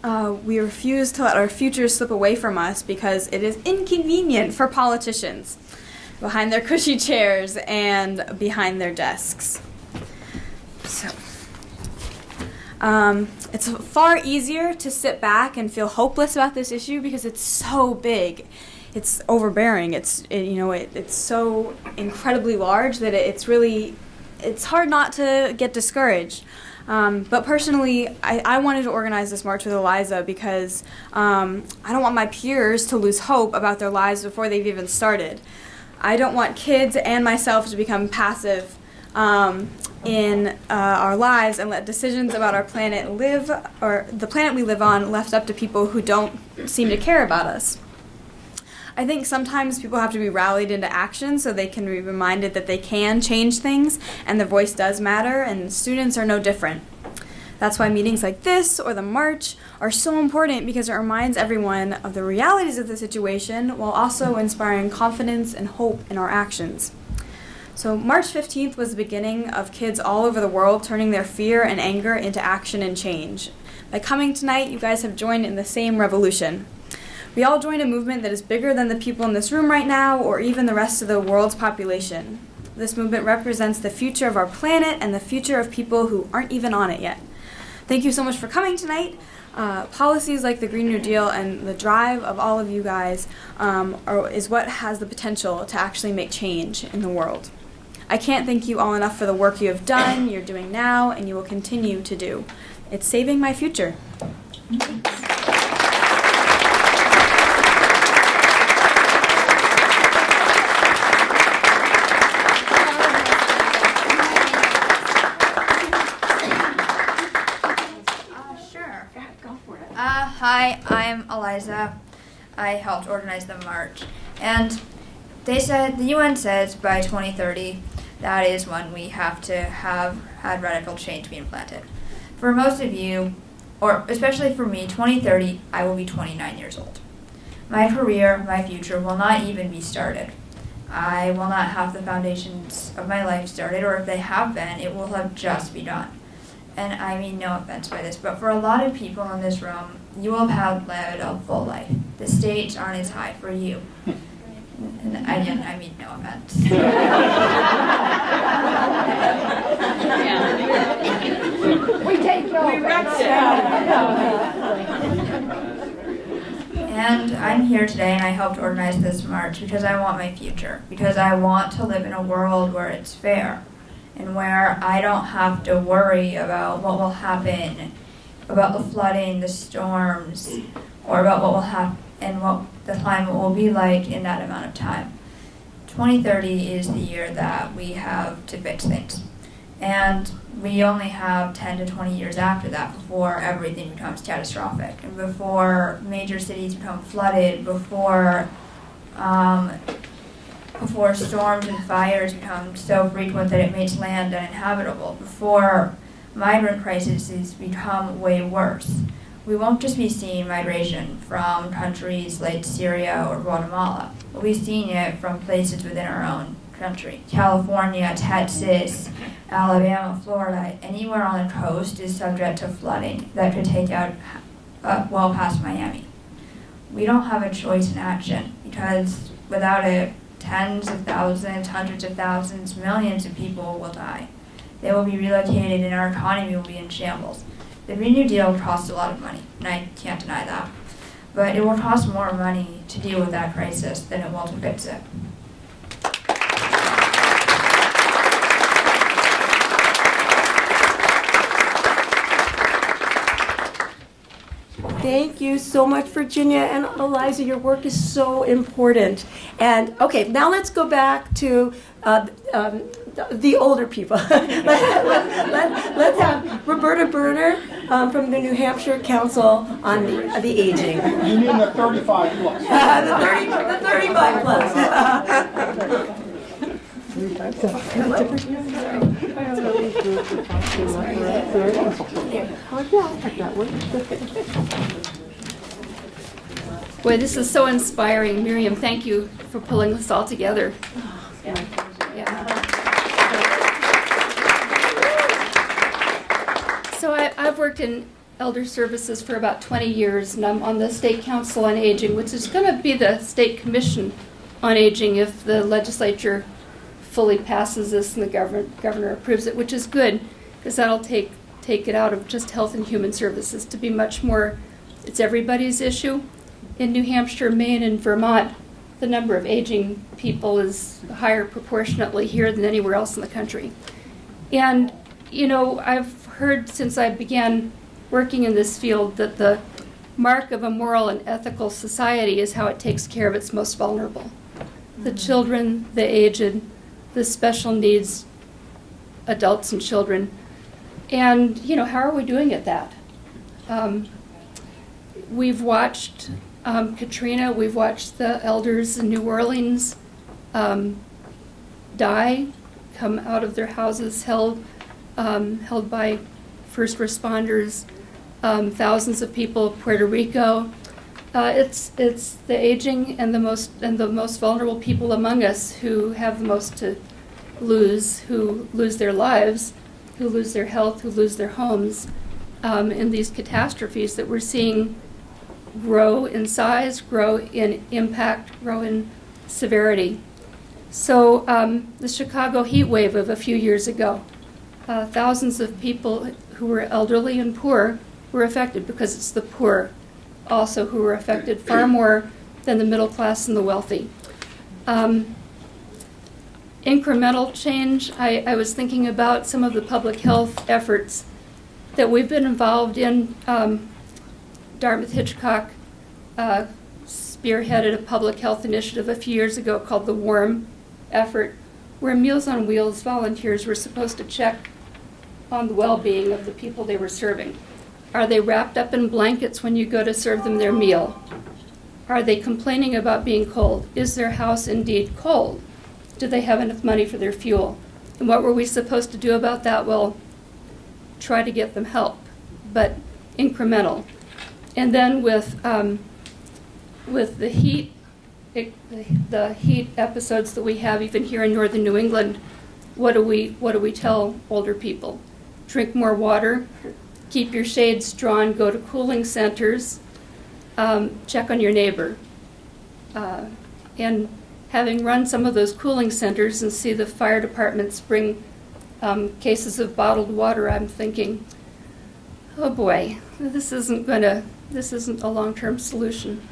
E: Uh, we refuse to let our futures slip away from us because it is inconvenient for politicians behind their cushy chairs and behind their desks. So. Um, it's far easier to sit back and feel hopeless about this issue because it's so big. It's overbearing. It's it, you know it, it's so incredibly large that it, it's really it's hard not to get discouraged. Um, but personally, I, I, wanted to organize this march with Eliza because um, I don't want my peers to lose hope about their lives before they've even started. I don't want kids and myself to become passive um, in uh, our lives and let decisions about our planet live, or the planet we live on, left up to people who don't seem to care about us. I think sometimes people have to be rallied into action so they can be reminded that they can change things and their voice does matter, and students are no different. That's why meetings like this or the march are so important because it reminds everyone of the realities of the situation while also inspiring confidence and hope in our actions. So, March 15th was the beginning of kids all over the world turning their fear and anger into action and change. By coming tonight, you guys have joined in the same revolution. We all joined a movement that is bigger than the people in this room right now or even the rest of the world's population. This movement represents the future of our planet and the future of people who aren't even on it yet. Thank you so much for coming tonight. Uh, policies like the Green New Deal and the drive of all of you guys um, are, is what has the potential to actually make change in the world. I can't thank you all enough for the work you have done, you're doing now, and you will continue to do. It's saving my future.
F: Uh, hi, I'm Eliza. I helped organize the march. And they said, the UN says by 2030, that is when we have to have had radical change be implanted. For most of you, or especially for me, 2030, I will be 29 years old. My career, my future will not even be started. I will not have the foundations of my life started, or if they have been, it will have just begun. And I mean no offense by this, but for a lot of people in this room, you will have led a full life. The stakes aren't as high for you. And I, I mean no offense.
A: we take no we offense.
F: and I'm here today and I helped organize this march because I want my future. Because I want to live in a world where it's fair and where I don't have to worry about what will happen, about the flooding, the storms, or about what will happen and what the climate will be like in that amount of time. 2030 is the year that we have to fix things. And we only have 10 to 20 years after that before everything becomes catastrophic and before major cities become flooded, before um, before storms and fires become so frequent that it makes land uninhabitable, before migrant crises become way worse we won't just be seeing migration from countries like Syria or Guatemala. We'll be seeing it from places within our own country. California, Texas, Alabama, Florida, anywhere on the coast is subject to flooding that could take out uh, well past Miami. We don't have a choice in action because without it, tens of thousands, hundreds of thousands, millions of people will die. They will be relocated and our economy will be in shambles. The Green New Deal costs a lot of money, and I can't deny that. But it will cost more money to deal with that crisis than it will to fix it.
A: Thank you so much, Virginia and Eliza. Your work is so important. And okay, now let's go back to uh, um, the older people. let, let, let, us have Roberta Berner um, from the New Hampshire Council on the, uh, the Aging.
C: You mean the 35 plus?
A: Uh, the, 30, the 35 plus.
G: Boy, this is so inspiring. Miriam, thank you for pulling this all together. Yeah. So I, I've worked in elder services for about 20 years, and I'm on the State Council on Aging, which is going to be the State Commission on Aging if the legislature fully passes this and the governor, governor approves it, which is good because that'll take take it out of just health and human services to be much more. It's everybody's issue. In New Hampshire, Maine, and Vermont, the number of aging people is higher proportionately here than anywhere else in the country. And you know, I've heard since I began working in this field that the mark of a moral and ethical society is how it takes care of its most vulnerable the children, the aged, the special needs adults and children. And, you know, how are we doing at that? Um, we've watched um, Katrina, we've watched the elders in New Orleans um, die, come out of their houses held, um, held by first responders, um, thousands of people, of Puerto Rico. Uh, it's it's the aging and the most and the most vulnerable people among us who have the most to lose, who lose their lives, who lose their health, who lose their homes, um, in these catastrophes that we're seeing grow in size, grow in impact, grow in severity. So um, the Chicago heat wave of a few years ago, uh, thousands of people who were elderly and poor were affected because it's the poor also who were affected far more than the middle class and the wealthy. Um, incremental change, I, I, was thinking about some of the public health efforts that we've been involved in. Um, Dartmouth Hitchcock uh, spearheaded a public health initiative a few years ago called the WARM effort, where Meals on Wheels volunteers were supposed to check on the well being of the people they were serving. Are they wrapped up in blankets when you go to serve them their meal? Are they complaining about being cold? Is their house indeed cold? Do they have enough money for their fuel? And what were we supposed to do about that? Well, try to get them help, but incremental. And then with um, with the heat, it, the heat episodes that we have, even here in northern New England, what do we what do we tell older people? Drink more water, keep your shades drawn, go to cooling centers, um, check on your neighbor. Uh, and having run some of those cooling centers and see the fire departments bring um, cases of bottled water, I'm thinking, oh boy, this isn't gonna, this isn't a long-term solution.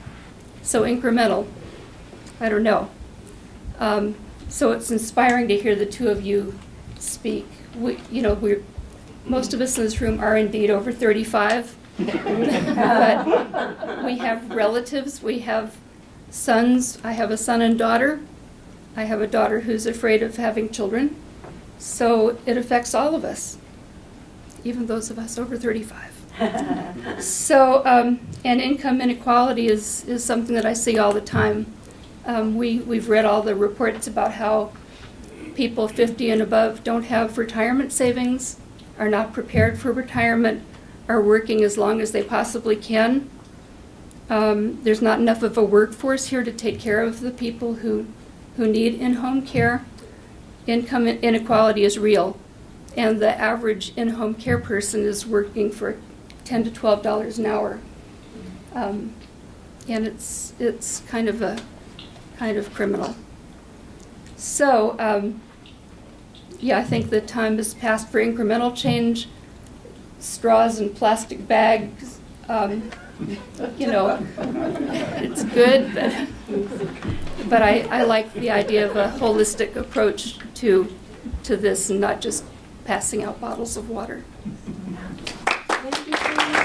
G: So incremental, I don't know. Um, so it's inspiring to hear the two of you speak. We, you know, we're most of us in this room are indeed over 35. but we have relatives, we have sons. I have a son and daughter. I have a daughter who's afraid of having children. So it affects all of us, even those of us over 35. so, um, and income inequality is, is something that I see all the time. Um, we, we've read all the reports about how people 50 and above don't have retirement savings are not prepared for retirement, are working as long as they possibly can. Um, there's not enough of a workforce here to take care of the people who, who need in-home care. Income inequality is real, and the average in-home care person is working for 10 to 12 dollars an hour, um, and it's it's kind of a kind of criminal. So, um, yeah, I think the time has passed for incremental change. Straws and plastic bags, um, you know, it's good, but, but I, I like the idea of a holistic approach to, to this and not just passing out bottles of water.
A: Thank you so much.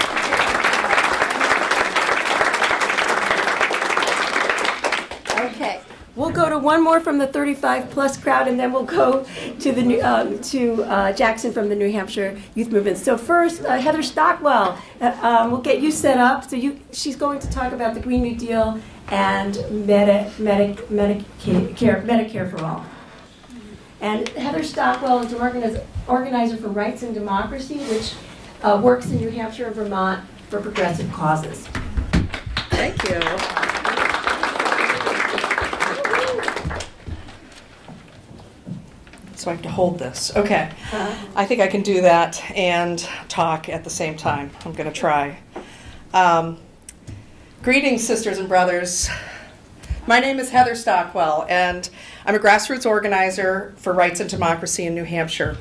A: Okay, we'll go to one more from the 35 plus crowd, and then we'll go to the um, to uh, Jackson from the New Hampshire Youth Movement. So first, uh, Heather Stockwell, uh, um, we'll get you set up. So you, she's going to talk about the Green New Deal and Medi- Medi- Medicare, Medicare for all. And Heather Stockwell is an organiz- organizer for Rights and Democracy, which uh, works in New Hampshire and Vermont for progressive causes.
H: Thank you. So I have to hold this. Okay. I think I can do that and talk at the same time. I'm going to try. Um, greetings, sisters and brothers. My name is Heather Stockwell, and I'm a grassroots organizer for Rights and Democracy in New Hampshire.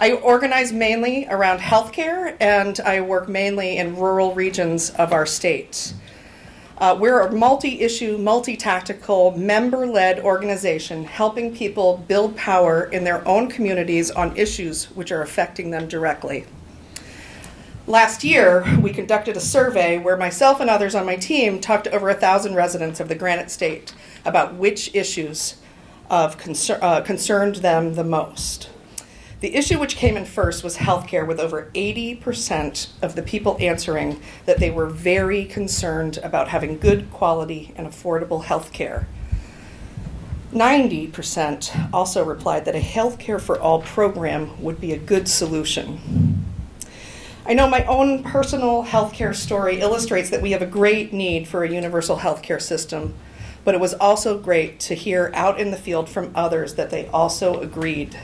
H: I organize mainly around healthcare, and I work mainly in rural regions of our state. Uh, we're a multi issue, multi tactical, member led organization helping people build power in their own communities on issues which are affecting them directly. Last year, we conducted a survey where myself and others on my team talked to over a thousand residents of the Granite State about which issues of concer- uh, concerned them the most. The issue which came in first was healthcare, with over 80% of the people answering that they were very concerned about having good quality and affordable healthcare. 90% also replied that a healthcare for all program would be a good solution. I know my own personal healthcare story illustrates that we have a great need for a universal healthcare system, but it was also great to hear out in the field from others that they also agreed.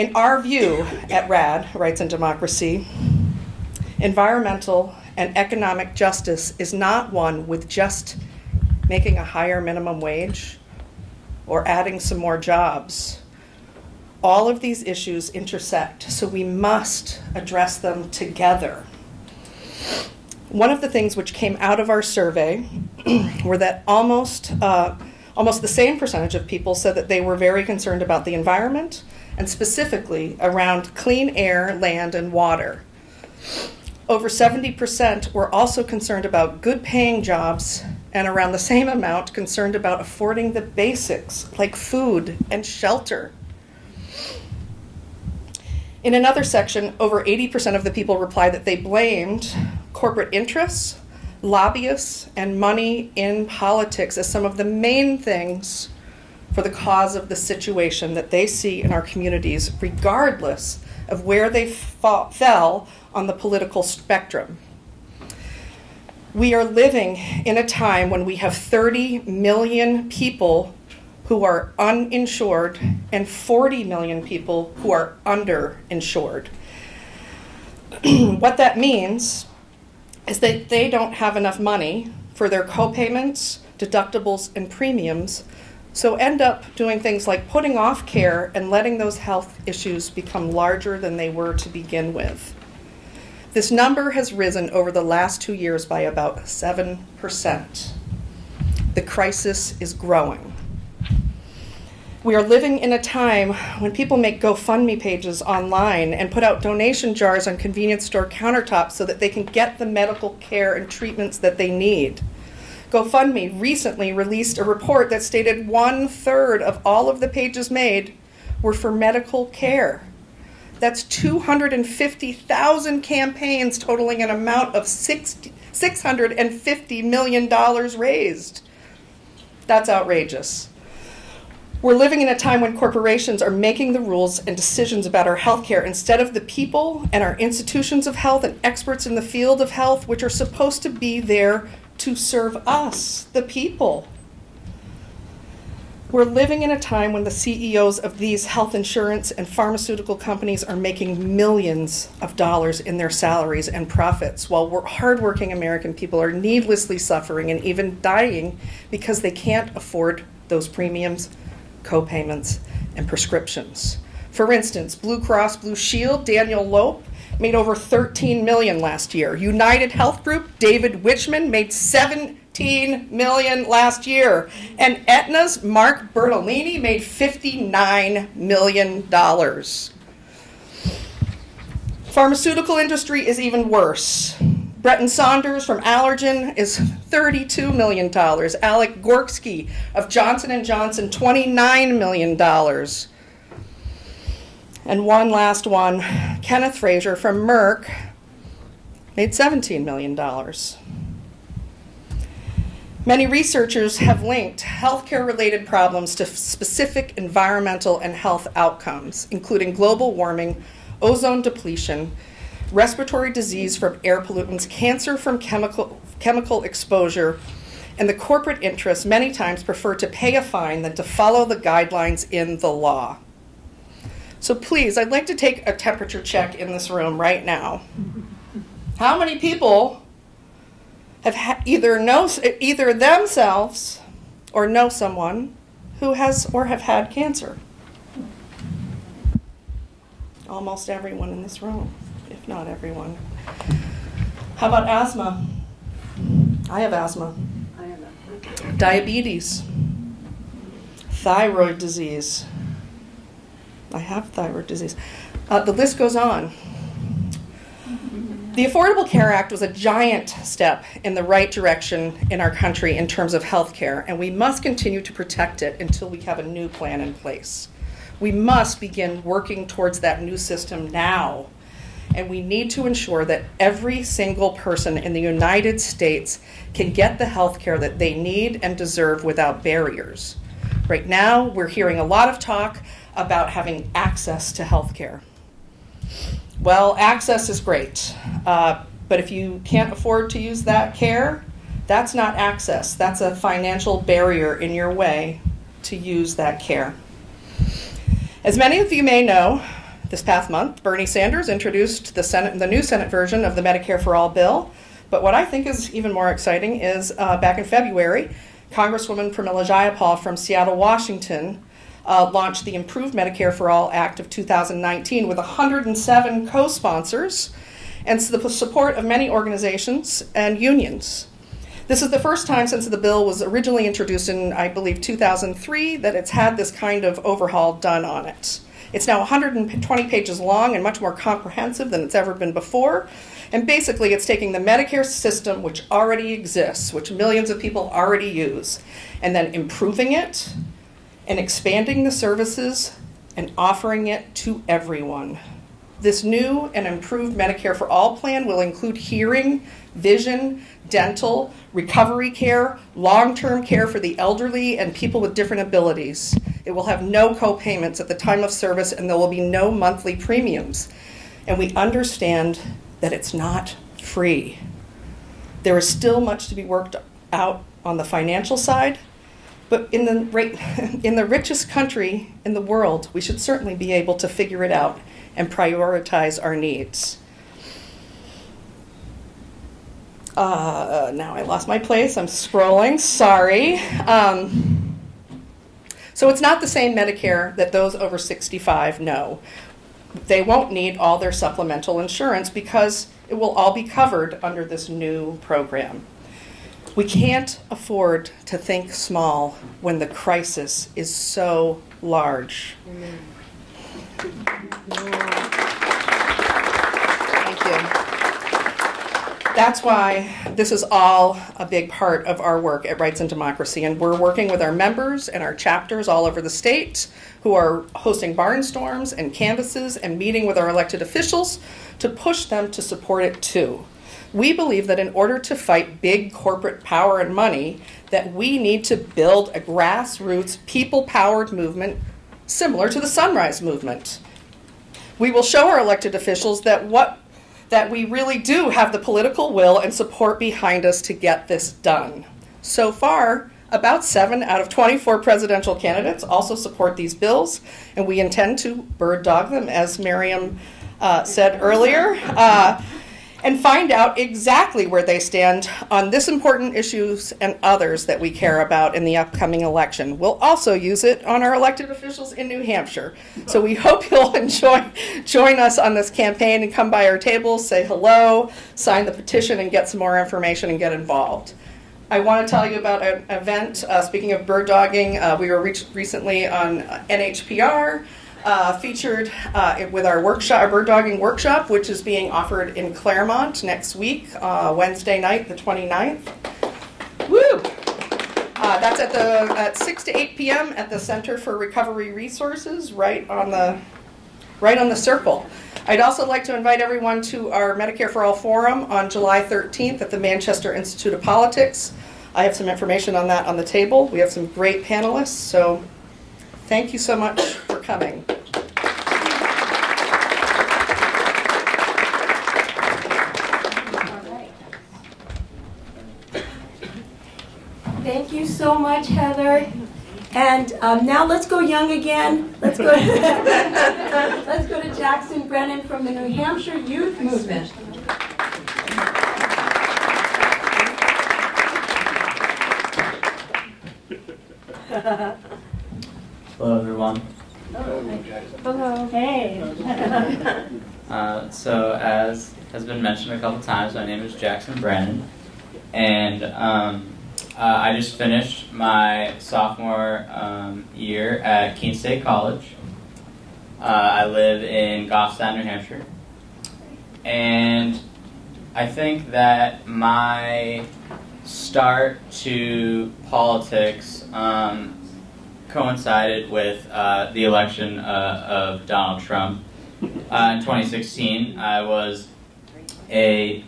H: In our view at RAD, Rights and Democracy, environmental and economic justice is not one with just making a higher minimum wage or adding some more jobs. All of these issues intersect, so we must address them together. One of the things which came out of our survey were that almost, uh, almost the same percentage of people said that they were very concerned about the environment and specifically around clean air, land, and water. Over 70% were also concerned about good paying jobs, and around the same amount concerned about affording the basics like food and shelter. In another section, over 80% of the people replied that they blamed corporate interests, lobbyists, and money in politics as some of the main things for the cause of the situation that they see in our communities, regardless of where they fell on the political spectrum. We are living in a time when we have 30 million people who are uninsured and 40 million people who are underinsured. what that means is that they don't have enough money for their copayments, deductibles, and premiums, so end up doing things like putting off care and letting those health issues become larger than they were to begin with. This number has risen over the last two years by about 7%. The crisis is growing. We are living in a time when people make GoFundMe pages online and put out donation jars on convenience store countertops so that they can get the medical care and treatments that they need. GoFundMe recently released a report that stated one third of all of the pages made were for medical care. That's 250,000 campaigns totaling an amount of $650 million raised. That's outrageous. We're living in a time when corporations are making the rules and decisions about our healthcare instead of the people and our institutions of health and experts in the field of health, which are supposed to be there to serve us, the people. We're living in a time when the CEOs of these health insurance and pharmaceutical companies are making millions of dollars in their salaries and profits, while hardworking American people are needlessly suffering and even dying because they can't afford those premiums copayments, and prescriptions. For instance, Blue Cross Blue Shield, Daniel Loepp, made over 13 million last year. United Health Group, David Wichmann made 17 million last year. And Aetna's Mark Bertolini made 59 million dollars. Pharmaceutical industry is even worse. Brent Saunders from Allergan is $32 million. Alec Gorsky of Johnson & Johnson, $29 million. And one last one, Kenneth Frazier from Merck made $17 million. Many researchers have linked healthcare related problems to specific environmental and health outcomes, including global warming, ozone depletion, respiratory disease from air pollutants, cancer from chemical, chemical exposure, and the corporate interests many times prefer to pay a fine than to follow the guidelines in the law. So please, I'd like to take a temperature check in this room right now. How many people have ha- either know either themselves or know someone who has or have had cancer? Almost everyone in this room, if not everyone. How about asthma? I have asthma. I have asthma. Diabetes. Thyroid disease. I have thyroid disease. Uh, the list goes on. The Affordable Care Act was a giant step in the right direction in our country in terms of health care, and we must continue to protect it until we have a new plan in place. We must begin working towards that new system now, and we need to ensure that every single person in the United States can get the health care that they need and deserve without barriers. Right now, we're hearing a lot of talk about having access to health care. Well, access is great, uh, but if you can't afford to use that care, that's not access. That's a financial barrier in your way to use that care. As many of you may know, this past month, Bernie Sanders introduced the, Senate, the new Senate version of the Medicare for All bill. But what I think is even more exciting is uh, back in February, Congresswoman Pramila Jayapal from Seattle, Washington, uh, launched the Improved Medicare for All Act of 2019 with 107 co sponsors and the support of many organizations and unions. This is the first time since the bill was originally introduced in, I believe, 2003 that it's had this kind of overhaul done on it. It's now 120 pages long and much more comprehensive than it's ever been before. And basically, it's taking the Medicare system, which already exists, which millions of people already use, and then improving it and expanding the services and offering it to everyone. This new and improved Medicare for All plan will include hearing, vision, dental, recovery care, long term care for the elderly and people with different abilities. It will have no co-payments at the time of service and there will be no monthly premiums. And we understand that it's not free. There is still much to be worked out on the financial side, but in the, right, in the richest country in the world, we should certainly be able to figure it out and prioritize our needs. Uh, now I lost my place. I'm scrolling. Sorry. Um, so it's not the same Medicare that those over 65 know. They won't need all their supplemental insurance because it will all be covered under this new program. We can't afford to think small when the crisis is so large. Thank you. That's why this is all a big part of our work at Rights and Democracy. And we're working with our members and our chapters all over the state who are hosting barnstorms and canvasses and meeting with our elected officials to push them to support it too. We believe that in order to fight big corporate power and money, that we need to build a grassroots, people-powered movement similar to the Sunrise Movement. We will show our elected officials that what that we really do have the political will and support behind us to get this done. So far, about 7 out of 24 presidential candidates also support these bills, and we intend to bird dog them, as Miriam uh, said earlier. Uh, and find out exactly where they stand on this important issues and others that we care about in the upcoming election. We'll also use it on our elected officials in New Hampshire. So we hope you'll enjoy join us on this campaign and come by our table, say hello, sign the petition, and get some more information and get involved. I want to tell you about an event. Uh, speaking of bird dogging, uh, we were re- recently on NHPR uh, featured uh, with our workshop, our bird dogging workshop, which is being offered in Claremont next week, uh, Wednesday night, the 29th. Woo! Uh, that's at the at 6 to 8 p.m. at the Center for Recovery Resources, right on the right on the circle. I'd also like to invite everyone to our Medicare for All forum on July 13th at the Manchester Institute of Politics. I have some information on that on the table. We have some great panelists, so thank you so much coming.
A: Thank you so much, Heather. And um, now let's go young again. Let's go. let's go to Jackson Brennan from the New Hampshire Youth Movement.
I: Hello, everyone.
A: Hello. Hey.
I: Uh, so, as has been mentioned a couple times, my name is Jackson Brennan, and um, uh, I just finished my sophomore um, year at Keene State College. Uh, I live in Goffstown, New Hampshire, and I think that my start to politics um, coincided with uh, the election uh, of Donald Trump. Uh, in 2016, I was a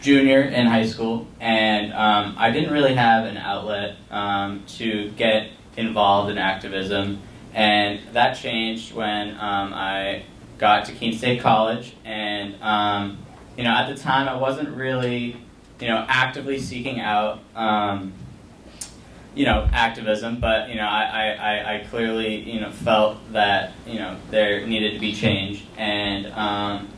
I: junior in high school, and um, I didn't really have an outlet um, to get involved in activism, and that changed when um, I got to Keene State College, and um, you know at the time I wasn't really you know actively seeking out um, you know activism, but you know I, I, I clearly you know felt that you know there needed to be change, and um,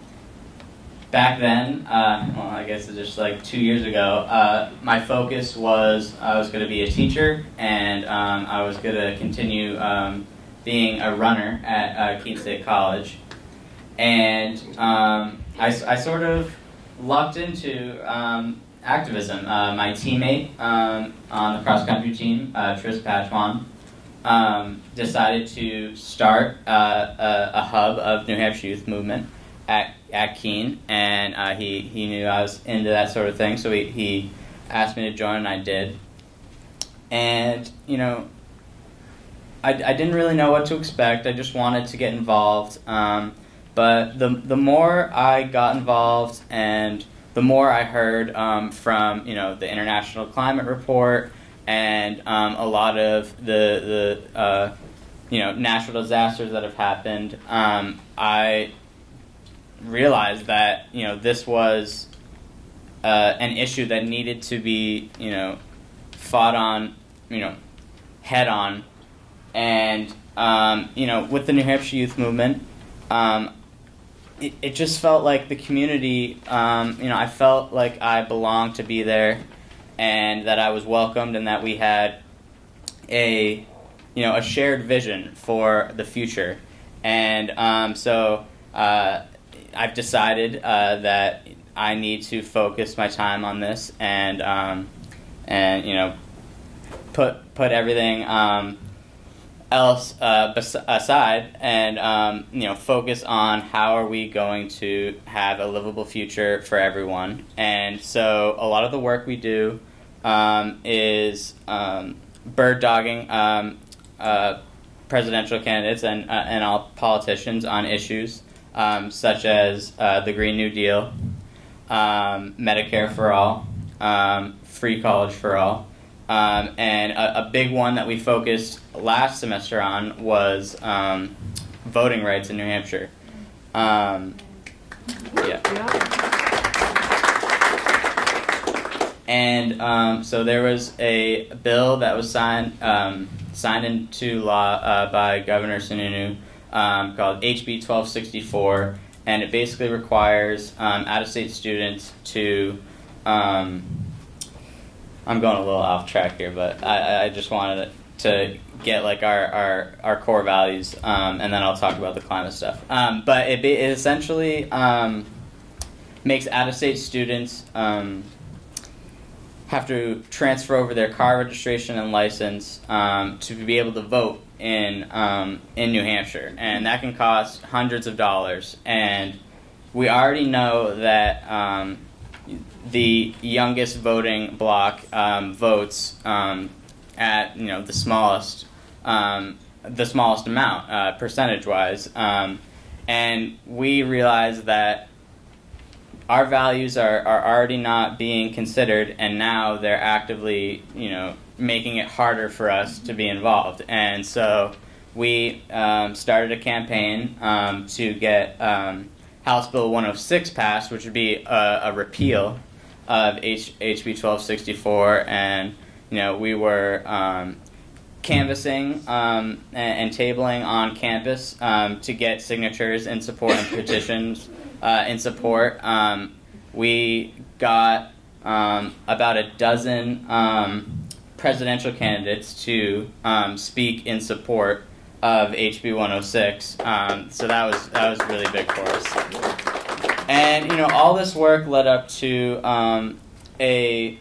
I: back then, uh, well I guess it's just like two years ago, uh, my focus was I was going to be a teacher, and um, I was going to continue um, being a runner at uh, Keene State College, and um, I, I sort of lucked into um, activism. Uh, my teammate um, on the cross country team, uh, Tris Patchwan, um, decided to start uh, a, a, hub of New Hampshire youth movement at, at Keene, and uh, he, he knew I was into that sort of thing, so he, he asked me to join, and I did. And, you know, I, I didn't really know what to expect. I just wanted to get involved. Um, but the, the more I got involved and the more I heard um, from you know the International Climate Report and um, a lot of the the uh, you know natural disasters that have happened, um, I realized that you know this was uh, an issue that needed to be you know fought on you know head on, and um, you know with the New Hampshire Youth Movement. It, it just felt like the community, um, you know, I felt like I belonged to be there and that I was welcomed and that we had a, you know, a shared vision for the future. And um, so uh, I've decided uh, that I need to focus my time on this and, um, and you know, put, put everything um, else uh, aside and um, you know focus on how are we going to have a livable future for everyone. And so a lot of the work we do um, is um, bird dogging um, uh, presidential candidates and, uh, and all politicians on issues um, such as uh, the Green New Deal, um, Medicare for all, free college for all, um, and a, a, big one that we focused last semester on was um, voting rights in New Hampshire. Um, yeah. And um, so there was a bill that was signed um, signed into law uh, by Governor Sununu um, called HB 1264, and it basically requires out-of-state students to. I'm going a little off track here, but I, I just wanted to get like our, our, our core values, um, and then I'll talk about the climate stuff. Um, but it, it essentially um, makes out-of-state students um, have to transfer over their car registration and license um, to be able to vote in um, in New Hampshire, and that can cost hundreds of dollars. And we already know that the youngest voting block um, votes um, at you know the smallest um, the smallest amount uh, percentage wise, um, and we realize that our values are, are already not being considered, and now they're actively, you know, making it harder for us to be involved. And so we um, started a campaign um, to get House Bill 106 passed, which would be a, a repeal of H, HB 1264, and you know we were um, canvassing um, and, and, tabling on campus um, to get signatures in support and petitions uh, in support. Um, we got um, about a dozen um, presidential candidates to um, speak in support of HB 106. Um, so that was that was really big for us. And you know, all this work led up to um, a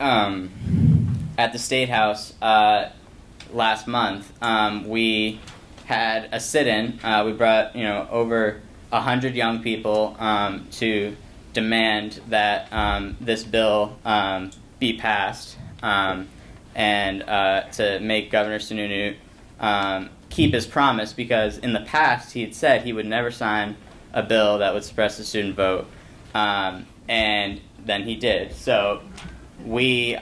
I: at the state house uh, last month. we had a sit-in. Uh, we brought you know over 100 young people um, to demand that um, this bill um, be passed um, and uh, to make Governor Sununu um, keep his promise because in the past he had said he would never sign a bill that would suppress the student vote, um, and then he did. So we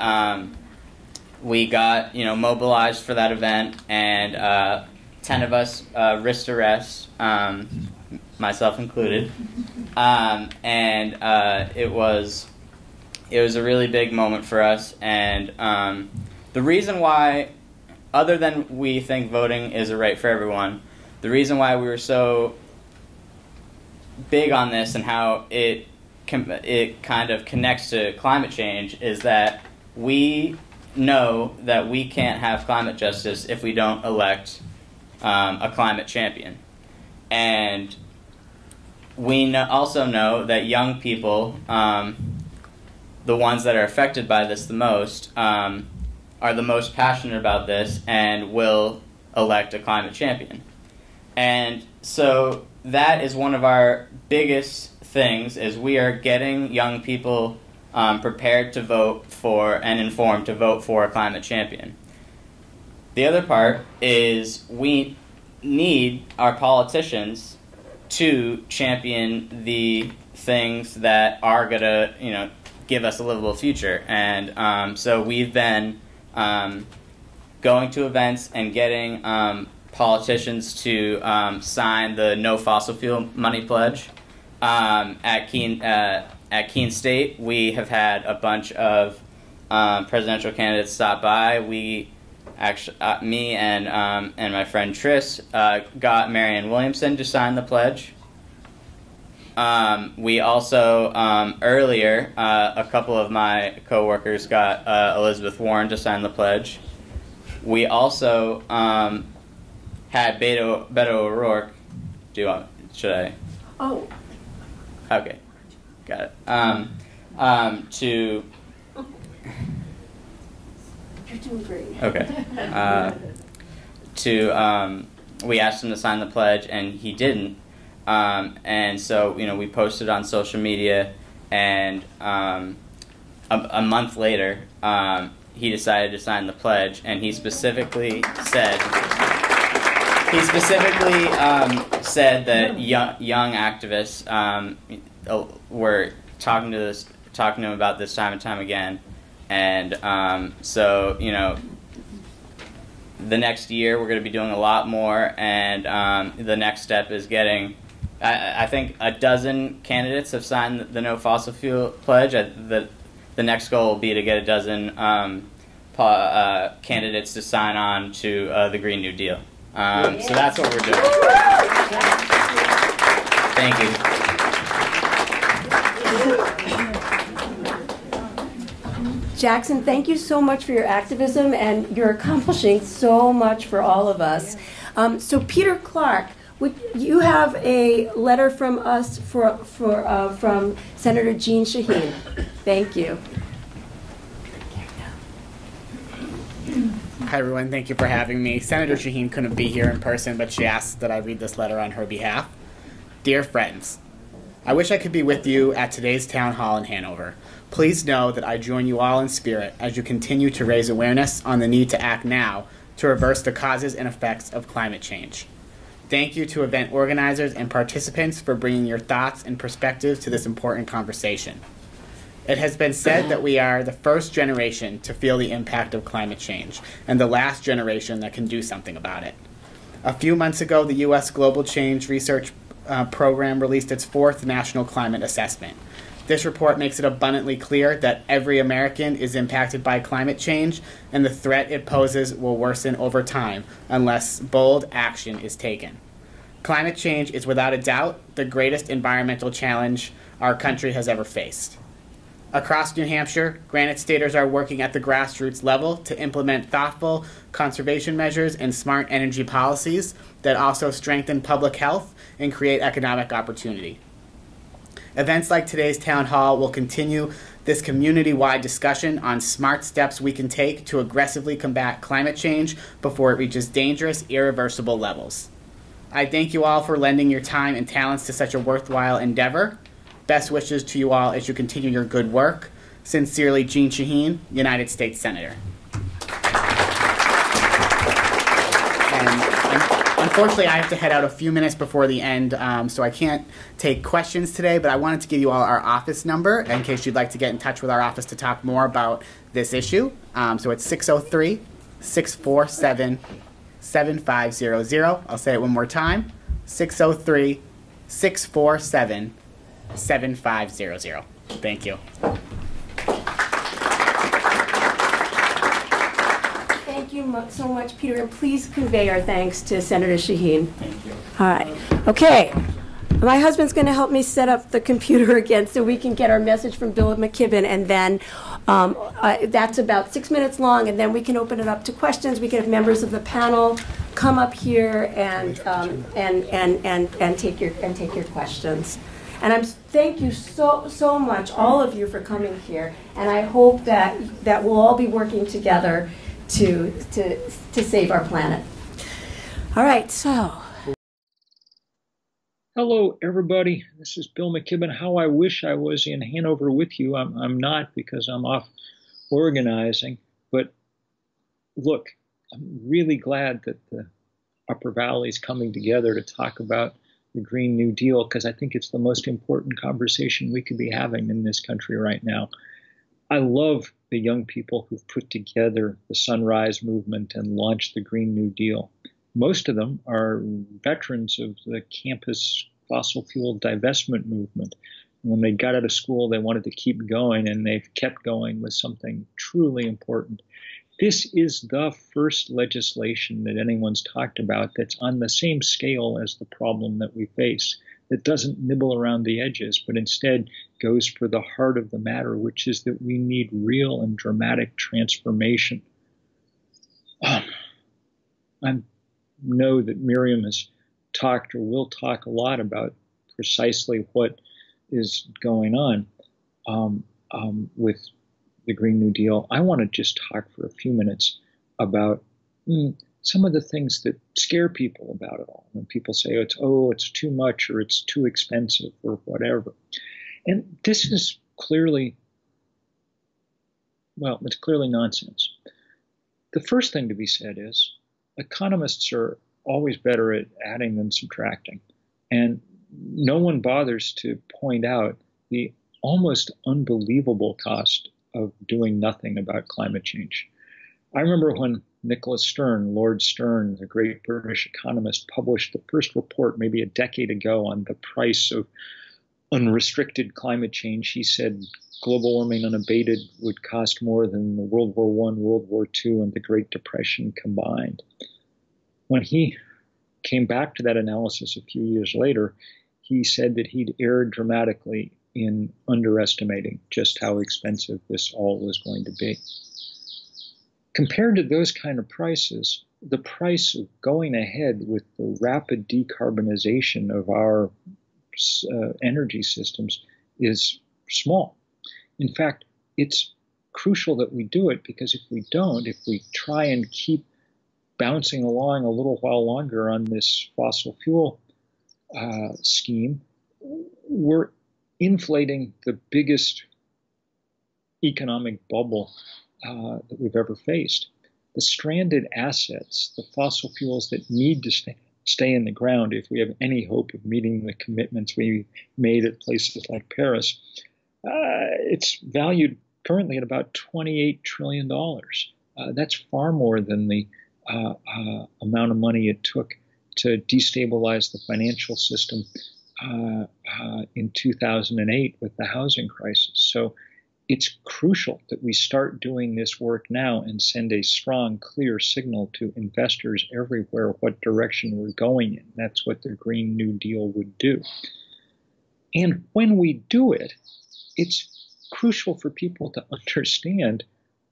I: we got you know mobilized for that event, and uh, ten of us uh, risked arrest. Um, myself included. Um, and uh, it was it was a really big moment for us. And um, the reason why, other than we think voting is a right for everyone, the reason why we were so big on this and how it it kind of connects to climate change is that we know that we can't have climate justice if we don't elect um, a climate champion. And we also know that young people, um, the ones that are affected by this the most, um, are the most passionate about this and will elect a climate champion. And so that is one of our biggest things is we are getting young people um, prepared to vote for and informed to vote for a climate champion. The other part is we need our politicians to champion the things that are gonna, you know, give us a livable future. And um, so we've been um, going to events and getting um, politicians to um, sign the No Fossil Fuel Money Pledge. Um, at Keene uh, at Keene State, we have had a bunch of um, presidential candidates stop by. We actually, uh, me and um, and my friend Tris uh, got Marianne Williamson to sign the pledge. Um, we also um, earlier uh, a couple of my coworkers got uh, Elizabeth Warren to sign the pledge. We also had Beto Beto O'Rourke. Do you want? Should I?
A: Oh.
I: Okay, got it. Um, um, to
A: you're doing great.
I: Okay. Uh, to um, we asked him to sign the pledge, and he didn't. Um, and so you know we posted on social media, and um, a, a, month later um, he decided to sign the pledge, and he specifically said he specifically um, said that young young activists um, were talking to this talking to him about this time and time again and um, so, you know, the next year we're going to be doing a lot more, and um, the next step is getting. I, I, think a dozen candidates have signed the No Fossil Fuel pledge. the the next goal will be to get a dozen um, uh, candidates to sign on to uh, the Green New Deal. Um, so that's what we're doing. Thank you.
A: Jackson, thank you so much for your activism, and you're accomplishing so much for all of us. Um, so, Peter Clark, would you have a letter from us for, for uh, from Senator Jeanne Shaheen? Thank you.
J: Hi, everyone. Thank you for having me. Senator Shaheen couldn't be here in person, but she asked that I read this letter on her behalf. Dear friends, I wish I could be with you at today's town hall in Hanover. Please know that I join you all in spirit as you continue to raise awareness on the need to act now to reverse the causes and effects of climate change. Thank you to event organizers and participants for bringing your thoughts and perspectives to this important conversation. It has been said that we are the first generation to feel the impact of climate change and the last generation that can do something about it. A few months ago, the U.S. Global Change Research uh, Program released its fourth National Climate Assessment. This report makes it abundantly clear that every American is impacted by climate change, and the threat it poses will worsen over time unless bold action is taken. Climate change is without a doubt the greatest environmental challenge our country has ever faced. Across New Hampshire, Granite Staters are working at the grassroots level to implement thoughtful conservation measures and smart energy policies that also strengthen public health and create economic opportunity. Events like today's town hall will continue this community-wide discussion on smart steps we can take to aggressively combat climate change before it reaches dangerous, irreversible levels. I thank you all for lending your time and talents to such a worthwhile endeavor. Best wishes to you all as you continue your good work. Sincerely, Jeanne Shaheen, United States Senator. Unfortunately, I have to head out a few minutes before the end, um, so I can't take questions today, but I wanted to give you all our office number in case you'd like to get in touch with our office to talk more about this issue. Um, so it's 603 647 7500. I'll say it one more time 603 647 7500. Thank you.
A: Thank you so much, Peter, and please convey our thanks to Senator Shaheen. Thank you. All right. Okay. My husband's going to help me set up the computer again so we can get our message from Bill McKibben, and then um, uh, that's about six minutes long, and then we can open it up to questions. We can have members of the panel come up here and um, and, and and and take your and take your questions. And I'm thank you so so much, all of you, for coming here. And I hope that that we'll all be working together to, to, to save our planet. All right, so.
K: Hello, everybody. This is Bill McKibben. How I wish I was in Hanover with you. I'm, I'm not because I'm off organizing. But look, I'm really glad that the Upper Valley is coming together to talk about the Green New Deal because I think it's the most important conversation we could be having in this country right now. I love the young people who've put together the Sunrise Movement and launched the Green New Deal. Most of them are veterans of the campus fossil fuel divestment movement. When they got out of school, they wanted to keep going, and they've kept going with something truly important. This is the first legislation that anyone's talked about that's on the same scale as the problem that we face that doesn't nibble around the edges, but instead goes for the heart of the matter, which is that we need real and dramatic transformation. Um, I know that Miriam has talked or will talk a lot about precisely what is going on um, um, with the Green New Deal. I want to just talk for a few minutes about mm, some of the things that scare people about it all. When people say, it's, oh, it's too much or it's too expensive or whatever. And this is clearly, well, it's clearly nonsense. The first thing to be said is economists are always better at adding than subtracting. And no one bothers to point out the almost unbelievable cost of doing nothing about climate change. I remember when Nicholas Stern, Lord Stern, the great British economist, published the first report maybe a decade ago on the price of unrestricted climate change. He said global warming unabated would cost more than World War One, World War Two, and the Great Depression combined. When he came back to that analysis a few years later, he said that he'd erred dramatically in underestimating just how expensive this all was going to be. Compared to those kind of prices, the price of going ahead with the rapid decarbonization of our uh, energy systems is small. In fact, it's crucial that we do it because if we don't, if we try and keep bouncing along a little while longer on this fossil fuel uh, scheme, we're inflating the biggest economic bubble uh, that we've ever faced. The stranded assets, the fossil fuels that need to stay, stay in the ground if we have any hope of meeting the commitments we made at places like Paris, uh, it's valued currently at about $28 trillion. Uh, that's far more than the uh, uh, amount of money it took to destabilize the financial system uh, uh, in 2008 with the housing crisis. So it's crucial that we start doing this work now and send a strong, clear signal to investors everywhere what direction we're going in. That's what the Green New Deal would do. And when we do it, it's crucial for people to understand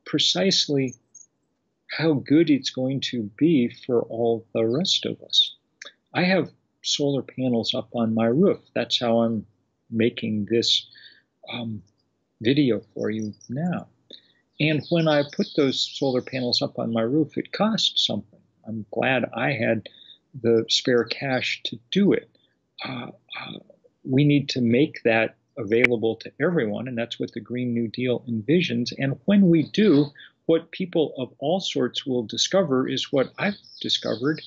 K: precisely how good it's going to be for all the rest of us. I have solar panels up on my roof. That's how I'm making this um, video for you now. And when I put those solar panels up on my roof, it cost something. I'm glad I had the spare cash to do it. Uh, uh, we need to make that available to everyone, and that's what the Green New Deal envisions. And when we do, what people of all sorts will discover is what I've discovered.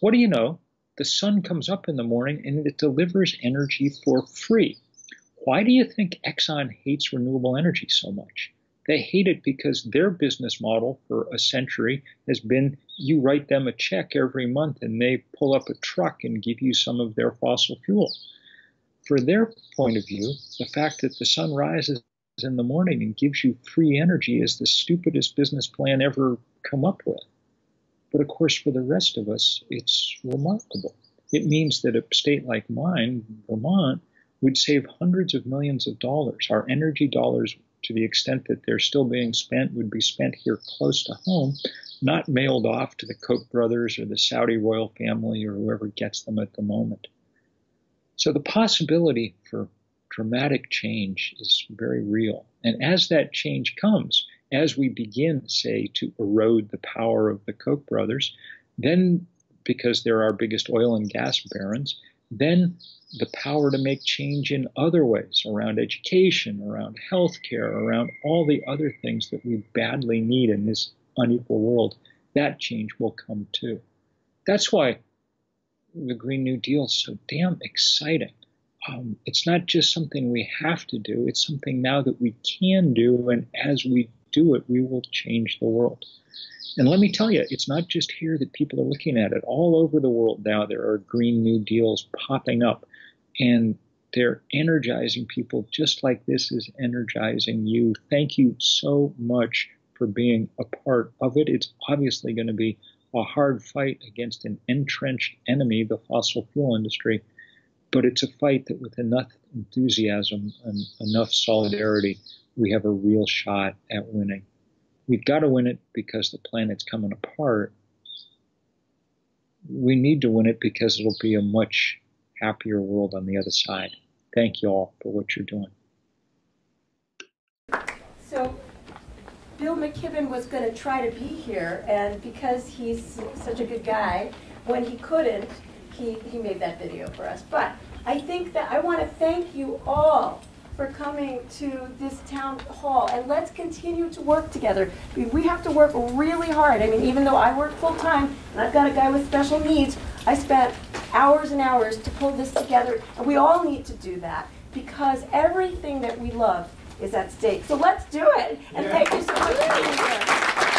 K: What do you know? The sun comes up in the morning and it delivers energy for free. Why do you think Exxon hates renewable energy so much? They hate it because their business model for a century has been you write them a check every month and they pull up a truck and give you some of their fossil fuel. For their point of view, the fact that the sun rises in the morning and gives you free energy is the stupidest business plan ever come up with. But of course, for the rest of us, it's remarkable. It means that a state like mine, Vermont, would save hundreds of millions of dollars. Our energy dollars, to the extent that they're still being spent, would be spent here close to home, not mailed off to the Koch brothers or the Saudi royal family or whoever gets them at the moment. So the possibility for dramatic change is very real. And as that change comes, as we begin, say, to erode the power of the Koch brothers, then because they're our biggest oil and gas barons, then the power to make change in other ways around education, around healthcare, around all the other things that we badly need in this unequal world, that change will come too. That's why the Green New Deal is so damn exciting. Um, it's not just something we have to do, it's something now that we can do, and as we do it, we will change the world. And let me tell you, it's not just here that people are looking at it. All over the world now, there are Green New Deals popping up, and they're energizing people just like this is energizing you. Thank you so much for being a part of it. It's obviously going to be a hard fight against an entrenched enemy, the fossil fuel industry, but it's a fight that with enough enthusiasm and enough solidarity, we have a real shot at winning. We've got to win it because the planet's coming apart. We need to win it because it'll be a much happier world on the other side. Thank you all for what you're doing.
A: So, Bill McKibben was going to try to be here, and because he's such a good guy, when he couldn't, he, he made that video for us. But I think that I want to thank you all for coming to this town hall. And let's continue to work together. We have to work really hard. I mean, even though I work full time and I've got a guy with special needs, I spent hours and hours to pull this together. And we all need to do that because everything that we love is at stake. So let's do it. And yeah. thank you so much for being here.